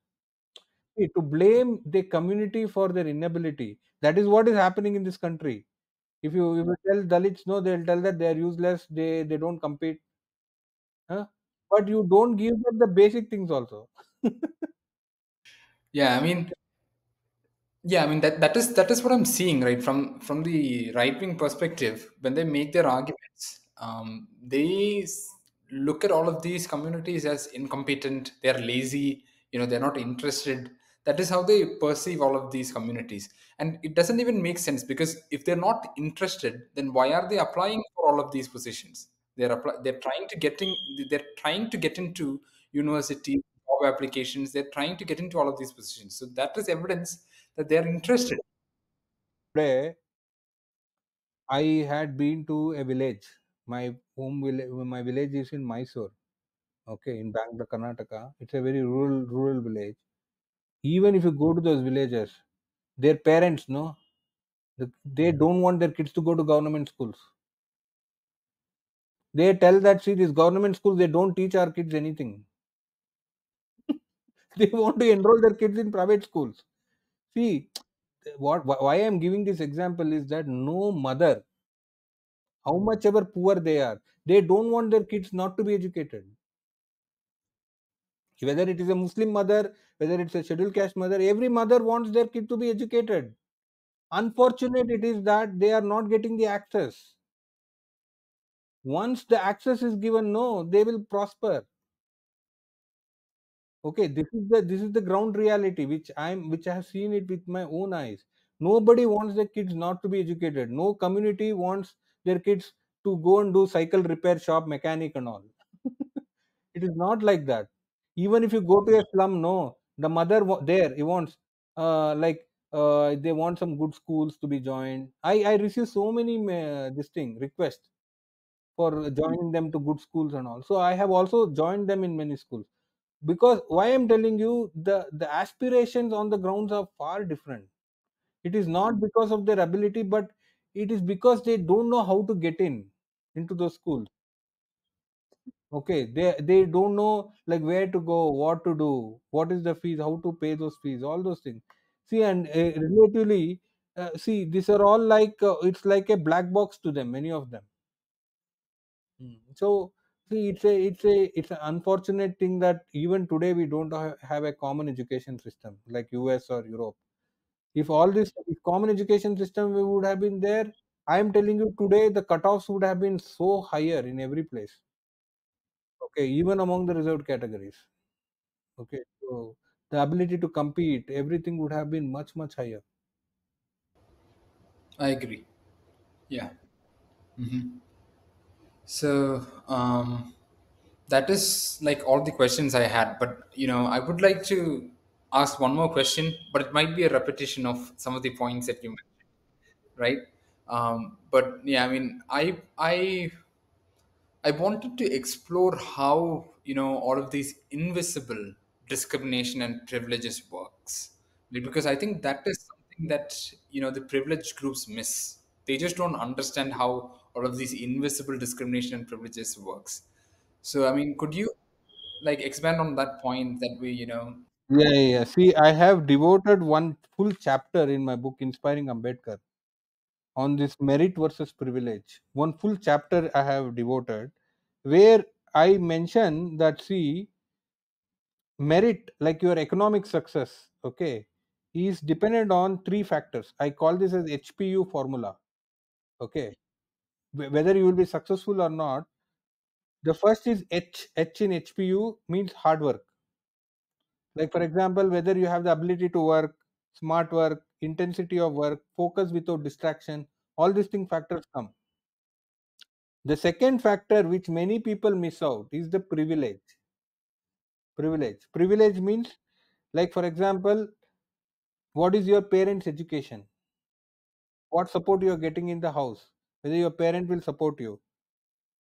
See, to blame the community for their inability. That is what is happening in this country. If you, if you tell Dalits, no, they'll tell that they are useless. They they don't compete. Huh? But you don't give them the basic things also. Yeah, I mean, Yeah, I mean that that is that is what I'm seeing, right? From from the right wing perspective, when they make their arguments, um, they look at all of these communities as incompetent. They're lazy. You know, they're not interested. That is how they perceive all of these communities, and it doesn't even make sense because if they're not interested, then why are they applying for all of these positions? They're apply, they're trying to getting they're trying to get into university job applications. They're trying to get into all of these positions. So that is evidence that they are interested. Today, I had been to a village. My home village, my village is in Mysore. Okay, in Bangalore, Karnataka. It's a very rural rural village. Even if you go to those villages, their parents, no, the- they hmm. don't want their kids to go to government schools. They tell that see, these government schools they don't teach our kids anything. They want to enroll their kids in private schools. See, what why I'm giving this example is that no mother, how much ever poor they are, they don't want their kids not to be educated. Whether it is a Muslim mother, whether it's a scheduled caste mother, every mother wants their kid to be educated. Unfortunate it is that they are not getting the access. Once the access is given, no, they will prosper. Okay, this is the this is the ground reality which I'm which I have seen it with my own eyes. Nobody wants their kids not to be educated. No community wants their kids to go and do cycle repair shop mechanic and all. it is not like that. Even if you go to a slum, no, the mother there he wants uh, like uh, they want some good schools to be joined. I I receive so many uh, this thing requests for joining them to good schools and all. So I have also joined them in many schools because why i'm telling you the the aspirations on the grounds are far different. It is not because of their ability but it is because they don't know how to get in into those schools okay they they don't know like where to go what to do what is the fees how to pay those fees all those things. See and uh, relatively uh, see these are all like uh, it's like a black box to them many of them. Mm. So see, it's a it's a it's an unfortunate thing that even today we don't ha- have a common education system like US or Europe. If all this if common education system we would have been there, I am telling you today the cutoffs would have been so higher in every place. Okay, even among the reserved categories. Okay, so the ability to compete, everything would have been much much higher. I agree. Yeah. Mm-hmm. So um, that is like all the questions I had. But you know, I would like to ask one more question, but it might be a repetition of some of the points that you mentioned, right? Um, but yeah, I mean, I I I wanted to explore how you know all of these invisible discrimination and privileges works because I think that is something that you know the privileged groups miss. They just don't understand how all of these invisible discrimination and privileges works. So I mean, could you like expand on that point that we you know Yeah, yeah. See, I have devoted one full chapter in my book, Inspiring Ambedkar, on this merit versus privilege. One full chapter I have devoted where I mention that, see, merit, like your economic success, okay, is dependent on three factors. I call this as HPU formula, okay. Wh- Whether you will be successful or not, the first is H. H in HPU means hard work. Like for example whether you have the ability to work smart work intensity of work focus without distraction all these thing factors come. The second factor which many people miss out is the privilege. Privilege. Privilege means like for example what is your parents education? What support you are getting in the house whether your parent will support you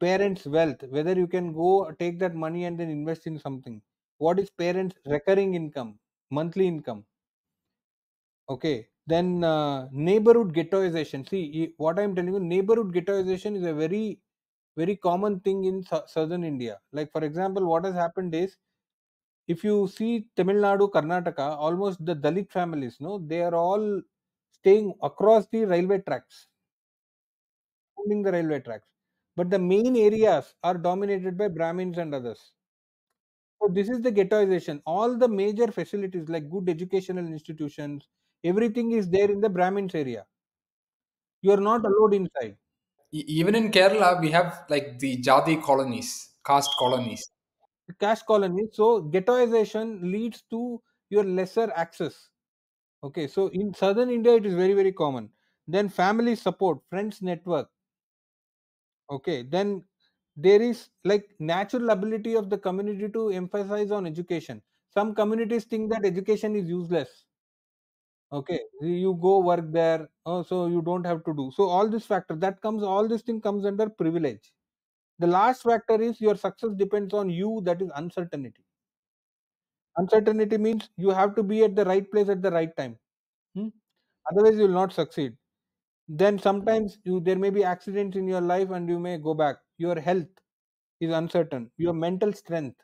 parents wealth whether you can go take that money and then invest in something what is parents recurring income monthly income Okay. Then uh, neighborhood ghettoization. See, what I'm telling you, neighborhood ghettoization is a very, very common thing in sou- southern India. Like, for example, what has happened is if you see Tamil Nadu, Karnataka, almost the Dalit families, no, they are all staying across the railway tracks, surrounding the railway tracks. But the main areas are dominated by Brahmins and others. So this is the ghettoization. All the major facilities like good educational institutions, everything is there in the Brahmins area You are not allowed inside. even in Kerala we have like the Jadi colonies, caste colonies. The caste colonies. So ghettoization leads to your lesser access. Okay, so in southern India it is very very common. Then family support, friends network. Okay, then there is like natural ability of the community to emphasize on education. Some communities think that mm-hmm. education is useless. Okay, mm-hmm. you go work there, oh, so you don't have to do. So all this factor that comes, all this thing comes under privilege. The last mm-hmm. factor is your success depends on you. That is uncertainty Uncertainty means you have to be at the right place at the right time. hmm? Otherwise, you will not succeed. Then sometimes you there may be accidents in your life and you may go back. Your health is uncertain. Your mental strength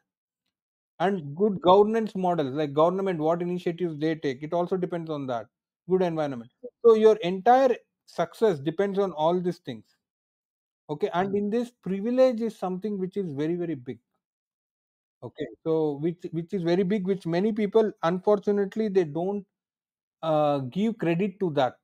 and good governance models like government what initiatives they take it also depends on that. Good environment. So your entire success depends on all these things. Okay? And in this privilege is something which is very very big. Okay? So which which is very big which many people unfortunately they don't uh, give credit to that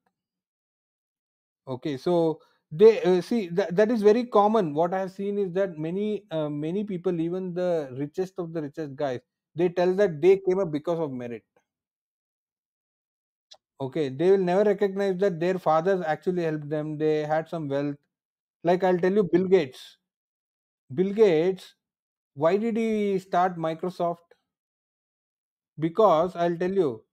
okay so they uh, see that, that is very common. What i have seen is that many uh, many people even the richest of the richest guys they tell that they came up because of merit. Okay they will never recognize that their fathers actually helped them. They had some wealth. Like i'll tell you bill gates. Bill gates why did he start microsoft? Because i'll tell you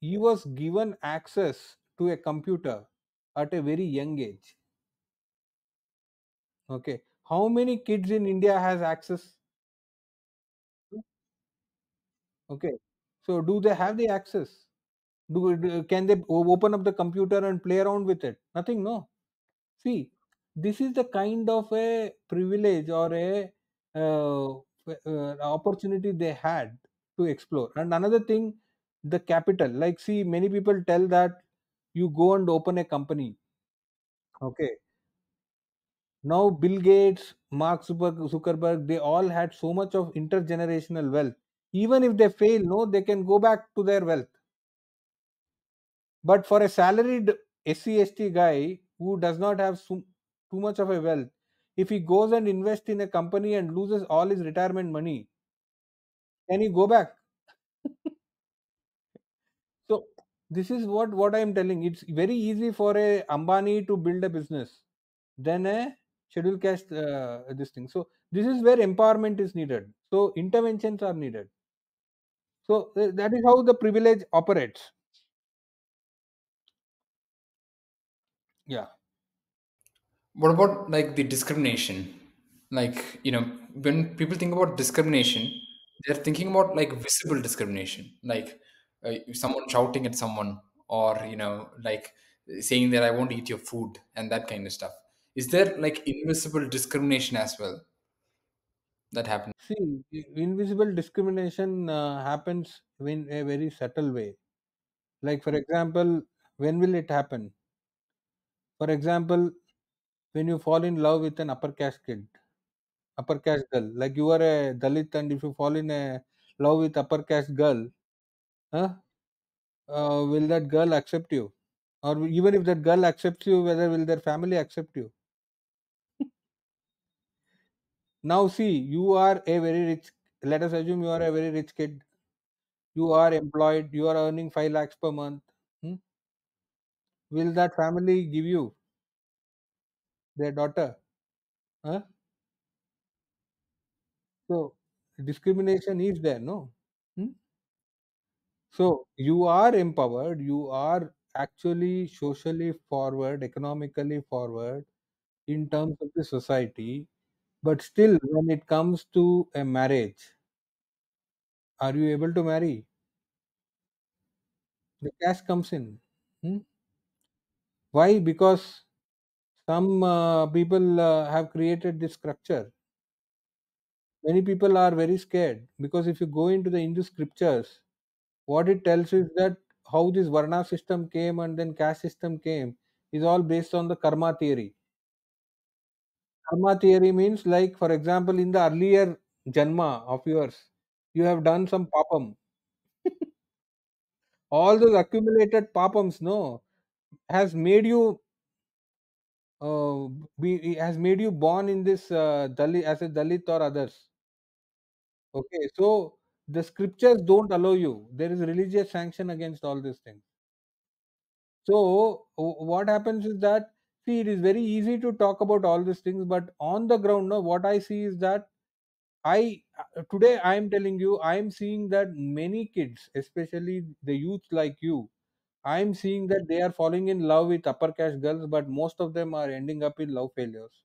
he was given access to a computer at a very young age. Okay. How many kids in india has access? Okay. So do they have the access? Do, do can they open up the computer and play around with it? Nothing no. See this is the kind of a privilege or a uh, uh, opportunity they had to explore. And another thing the capital. Like see many people tell that you go and open a company okay Now Bill Gates, Mark Zuckerberg, they all had so much of intergenerational wealth. Even if they fail, no, they can go back to their wealth. But for a salaried SC ST guy who does not have so, too much of a wealth, if he goes and invests in a company and loses all his retirement money, can he go back? So this is what what I am telling. It's very easy for a Ambani to build a business than a schedule caste uh, this thing. So this is where empowerment is needed. So interventions are needed. So uh, that is how the privilege operates. Yeah. What about like the discrimination? Like, you know, when people think about discrimination, they're thinking about like visible discrimination, like uh, someone shouting at someone or, you know, like saying that I won't eat your food and that kind of stuff. Is there like invisible discrimination as well that happens? See, invisible discrimination uh, happens in a very subtle way. Like, for example, when will it happen? For example, when you fall in love with an upper caste kid, upper caste girl, like you are a Dalit, and if you fall in a love with upper caste girl, huh, uh, will that girl accept you? Or even if that girl accepts you, whether will their family accept you? Now, see, you are a very rich. Let us assume you are a very rich kid. You are employed. You are earning five lakhs per month. hmm? Will that family give you their daughter? Huh? So discrimination is there, no? So you are empowered, you are actually socially forward, economically forward in terms of the society, but still when it comes to a marriage, are you able to marry? The cash comes in. Hmm? Why? Because some uh, people uh, have created this structure. Many people are very scared because if you go into the Hindu scriptures, what it tells is that how this varna system came and then caste system came is all based on the karma theory. Karma theory means like for example in the earlier janma of yours you have done some papam. All those accumulated papams no has made you uh, be, has made you born in this uh, dalit as a dalit or others. Okay so the scriptures don't allow you there is religious sanction against all these things So what happens is that see it is very easy to talk about all these things, but on the ground, no, what I see is that I uh, today I am telling you I am seeing that many kids, especially the youth like you, I am seeing that they are falling in love with upper caste girls, but most of them are ending up in love failures.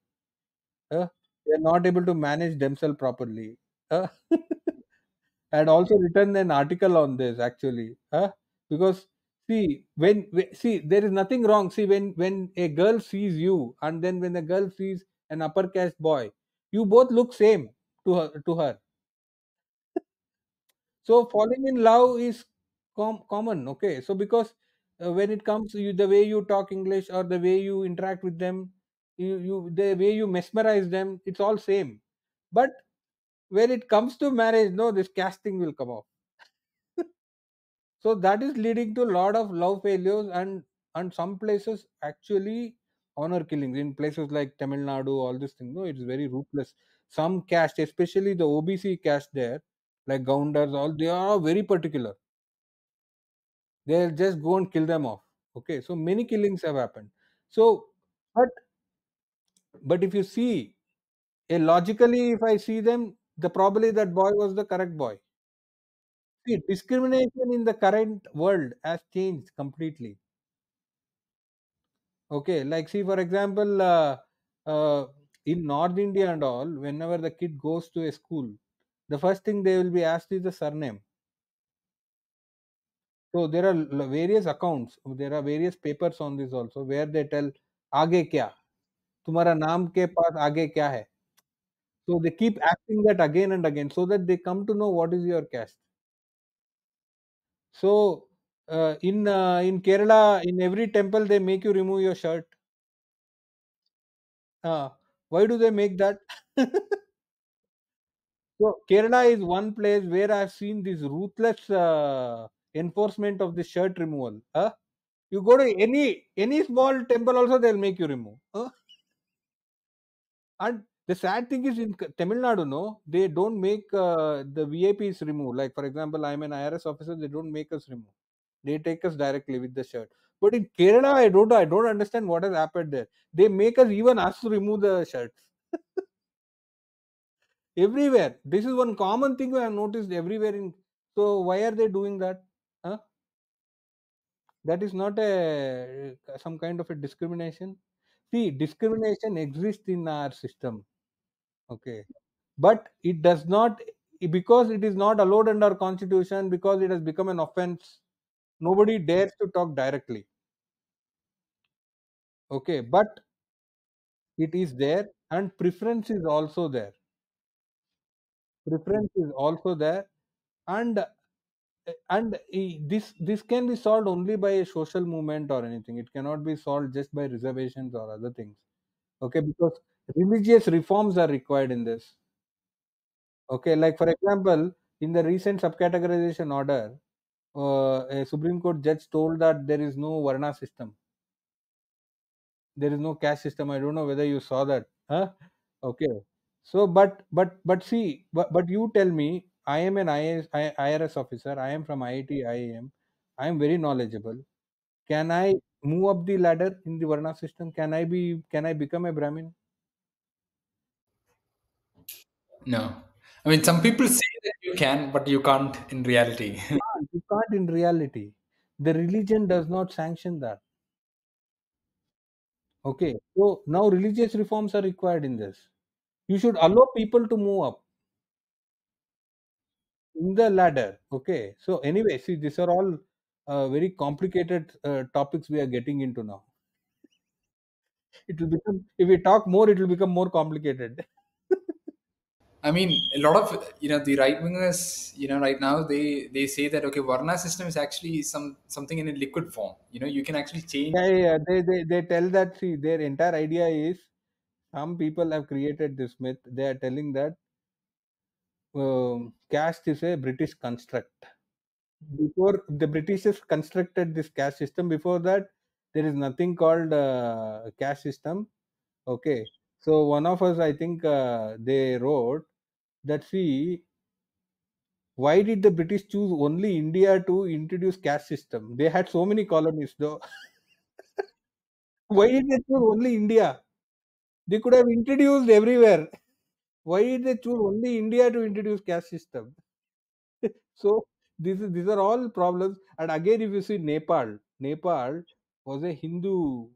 Huh? They are not able to manage themselves properly. Huh? I had also written an article on this actually, huh? because see when see there is nothing wrong. See when when a girl sees you and then when a girl sees an upper caste boy, you both look same to her to her. So falling in love is com- common, okay? So because uh, when it comes to you, the way you talk English or the way you interact with them, you you the way you mesmerize them, it's all same. But when it comes to marriage, no, this casting will come off. So that is leading to a lot of love failures and and some places actually honor killings. In places like tamil nadu all this thing no it's very ruthless. Some caste especially the obc caste there like gounders all they are very particular. They'll just go and kill them off okay? So many killings have happened. So but but if you see logically if i see them the probably that boy was the correct boy see discrimination in the current world has changed completely Okay, like see for example, uh, uh, in North India and all, whenever the kid goes to a school, the first thing they will be asked is the surname. So there are l- various accounts, there are various papers on this also where they tell आगे क्या तुम्हारा नाम के पास आगे क्या है so they keep asking that again and again so that they come to know what is your caste so uh, in uh, in kerala in every temple they make you remove your shirt uh, why do they make that So Kerala is one place where I've seen this ruthless uh, enforcement of the shirt removal. Huh? You go to any any small temple, also they'll make you remove. Huh? And the sad thing is in Tamil Nadu, no, they don't make uh, the VIPs remove. Like for example, I'm an IRS officer, they don't make us remove. They take us directly with the shirt. But in Kerala, I don't I don't understand what has happened there. They make us even ask to remove the shirts. everywhere this is one common thing i have noticed everywhere in so why are they doing that huh? that is not a some kind of a discrimination see discrimination exists in our system okay. But it does not because it is not allowed under constitution because it has become an offense nobody dares to talk directly. Okay but it is there and preference is also there. Preference is also there. And and this this can be solved only by a social movement or anything. It cannot be solved just by reservations or other things. Okay because religious reforms are required in this. Okay like for example in the recent subcategorization order uh, a supreme court judge told that there is no varna system. There is no caste system. I don't know whether you saw that huh? Okay. So but but but see but, but you tell me i am an IAS, I, irs officer. I am from iit IIM i am very knowledgeable. Can i move up the ladder in the varna system? Can i be can i become a brahmin No. I mean, some people say that you can, but you can't in reality. you can't. In reality. The religion does not sanction that. Okay. So now religious reforms are required in this. You should allow people to move up. In the ladder. Okay. So anyway see these are all uh, very complicated uh, topics we are getting into now. It will become if we talk more it will become more complicated I mean, a lot of you know the right wingers, you know, right now they they say that okay, Varna system is actually some something in a liquid form. You know, you can actually change. yeah, yeah. They, they they tell that see their entire idea is some people have created this myth they are telling that um, caste is a british construct before the britishers constructed this caste system before that there is nothing called uh, caste system okay so one of us i think uh, they wrote that see why did the british choose only india to introduce caste system? They had so many colonies though. Why did they choose only india? They could have introduced everywhere. Why did they choose only india to introduce caste system? So these is- these are all problems. And again if you see nepal nepal was a hindu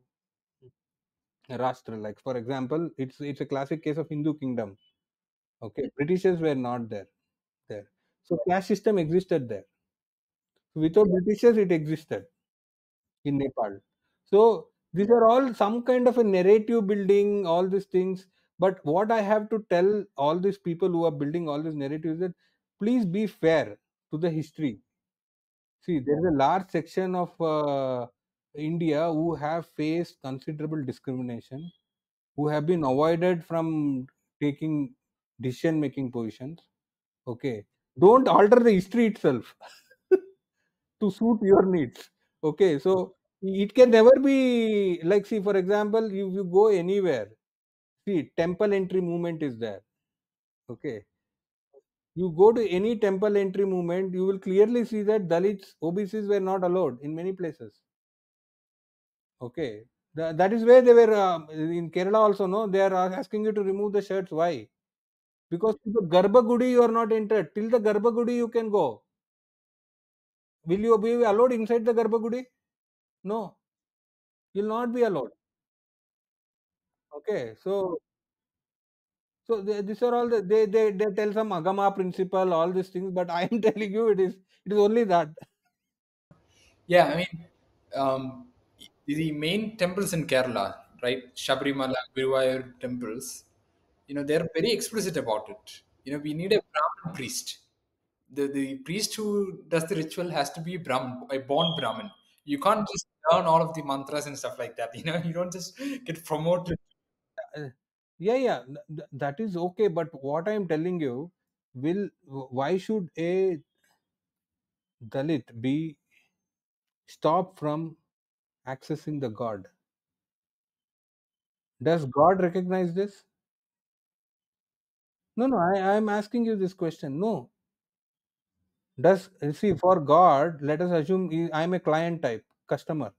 rashtra like for example it's it's a classic case of hindu kingdom okay britishers were not there there. So caste system existed there. Without britishers it existed in nepal. So these are all some kind of a narrative building all these things. But what i have to tell all these people who are building all these narratives that please be fair to the history. See, there is a large section of uh, India who have faced considerable discrimination, who have been avoided from taking decision making positions. Okay. Don't alter the history itself to suit your needs. Okay. So it can never be like, see, for example, if you go anywhere, see, temple entry movement is there. Okay. You go to any temple entry movement, you will clearly see that Dalits, OBCs were not allowed in many places Okay, Tha- that is where they were uh, in Kerala also. No, they are asking you to remove the shirts. Why? Because to the Garbhagudi you are not entered. Till the Garbhagudi you can go. Will you be allowed inside the Garbhagudi? No, you'll not be allowed. Okay, so so they, these are all the they they they tell some agama principle all these things, but I am telling you it is it is only that. Yeah, I mean, um, the main temples in Kerala, right? Sabarimala, Guruvayur temples. You know, they're very explicit about it. You know, we need a Brahmin priest. The the priest who does the ritual has to be Brahmin, a born Brahmin. You can't just learn all of the mantras and stuff like that. You know, you don't just get promoted. Uh, yeah, yeah, th- th- that is okay. But what I am telling you, will why should a Dalit be stopped from accessing the God? Does God recognize this? No, no, I, I'm asking you this question. No. Does see for God, let us assume he- I'm a client type customer.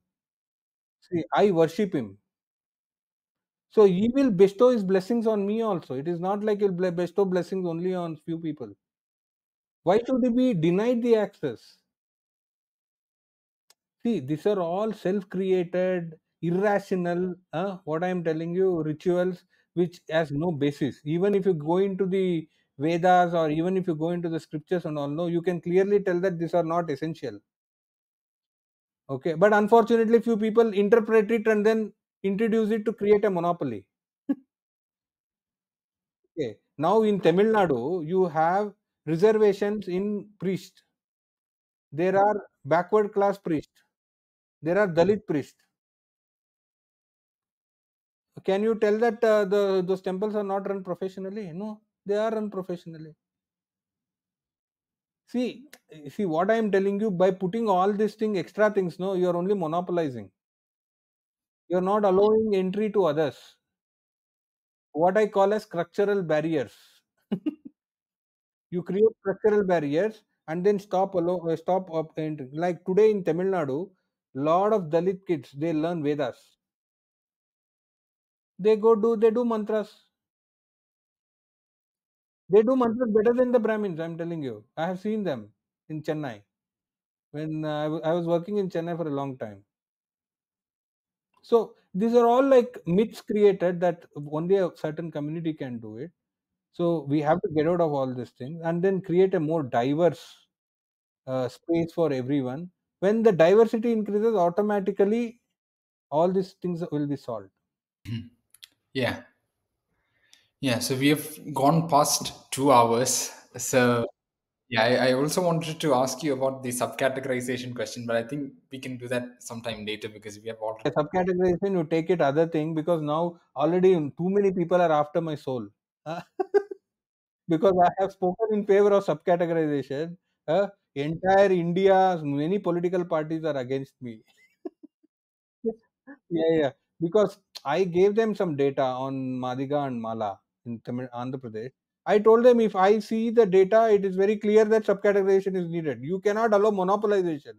See, I worship him. So he will bestow his blessings on me also. It is not like he'll bestow blessings only on few people. Why should he be denied the access? See, these are all self-created irrational uh, what i am telling you rituals which has no basis. Even if you go into the vedas or even if you go into the scriptures and all no you can clearly tell that these are not essential. Okay? But unfortunately few people interpret it and then introduce it to create a monopoly. Okay? Now in tamil nadu you have reservations in priest. There are backward class priests there are dalit priests can you tell that uh, the those temples are not run professionally? No they are run professionally. See see what i am telling you by putting all these thing extra things no you are only monopolizing. You are not allowing entry to others. What i call as structural barriers. You create structural barriers and then stop allow uh, stop up entry like today in tamil nadu lot of dalit kids they learn vedas they go do they do mantras. They do mantras better than the brahmins i'm telling you. I have seen them in chennai when uh, I, w- I was working in chennai for a long time. So these are all like myths created that only a certain community can do it. So we have to get out of all these things and then create a more diverse uh, space for everyone. When the diversity increases automatically all these things will be solved Yeah. Yeah. So we have gone past two hours. So yeah, I, I also wanted to ask you about the subcategorization question, but I think we can do that sometime later because we have already subcategorization you take it other thing because now already too many people are after my soul because I have spoken in favor of subcategorization. Uh, entire India, many political parties are against me. yeah, yeah. Because I gave them some data on Madiga and Mala in Tamil, Andhra Pradesh. I told them if I see the data, it is very clear that subcategorization is needed. You cannot allow monopolization.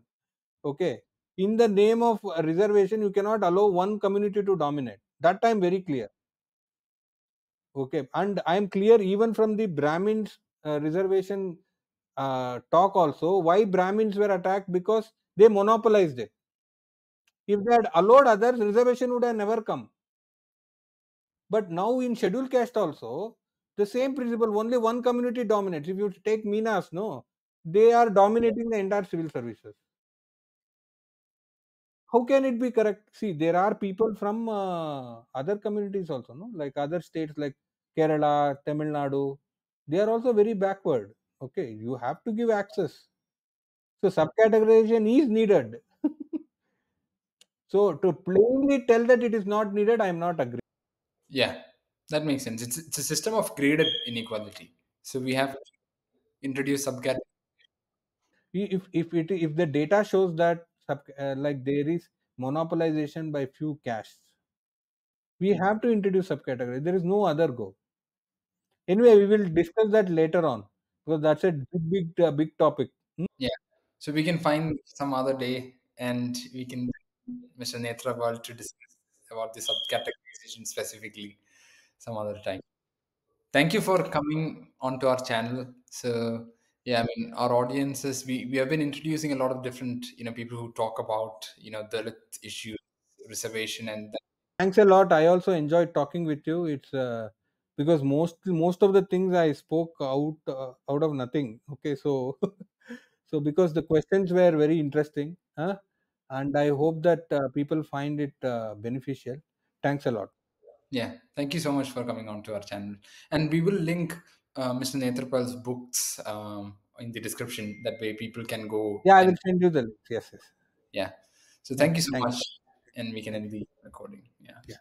Okay. In the name of reservation, you cannot allow one community to dominate. That time very clear. Okay. And I am clear even from the Brahmins uh, reservation uh, talk also why Brahmins were attacked because they monopolized it. If they had allowed others, reservation would have never come. But now in scheduled caste also, the same principle, only one community dominates. If you take Minas, no, they are dominating the entire civil services. How can it be correct? See, there are people from uh, other communities also, no, like other states like Kerala, Tamil Nadu. They are also very backward. Okay, you have to give access. So subcategorization is needed. So to plainly tell that it is not needed, I am not agree. Yeah, that makes sense. It's it's a system of graded inequality. So we have introduced subcategory. If if it if the data shows that sub, uh, like there is monopolization by few castes, we have to introduce subcategory. There is no other go. Anyway, we will discuss that later on because that's a big big uh, big topic. Hmm? Yeah. So we can find some other day and we can Mr. Nethrapal to discuss about the specifically some other time. Thank you for coming onto our channel. So yeah, I mean our audiences we, we have been introducing a lot of different, you know, people who talk about, you know, Dalit issues, reservation and that. Thanks a lot. I also enjoyed talking with you. It's uh, because most most of the things I spoke out uh, out of nothing. Okay, so so because the questions were very interesting, huh? and I hope that uh, people find it uh, beneficial. Thanks a lot. Yeah, thank you so much for coming on to our channel. And we will link uh, Mr. Nethrapal's books um, in the description. That way people can go Yeah, I will and send you the links. Yes, yes. yeah. So Thank you. so Thank much. you. And we can end the recording. Yeah. Yeah.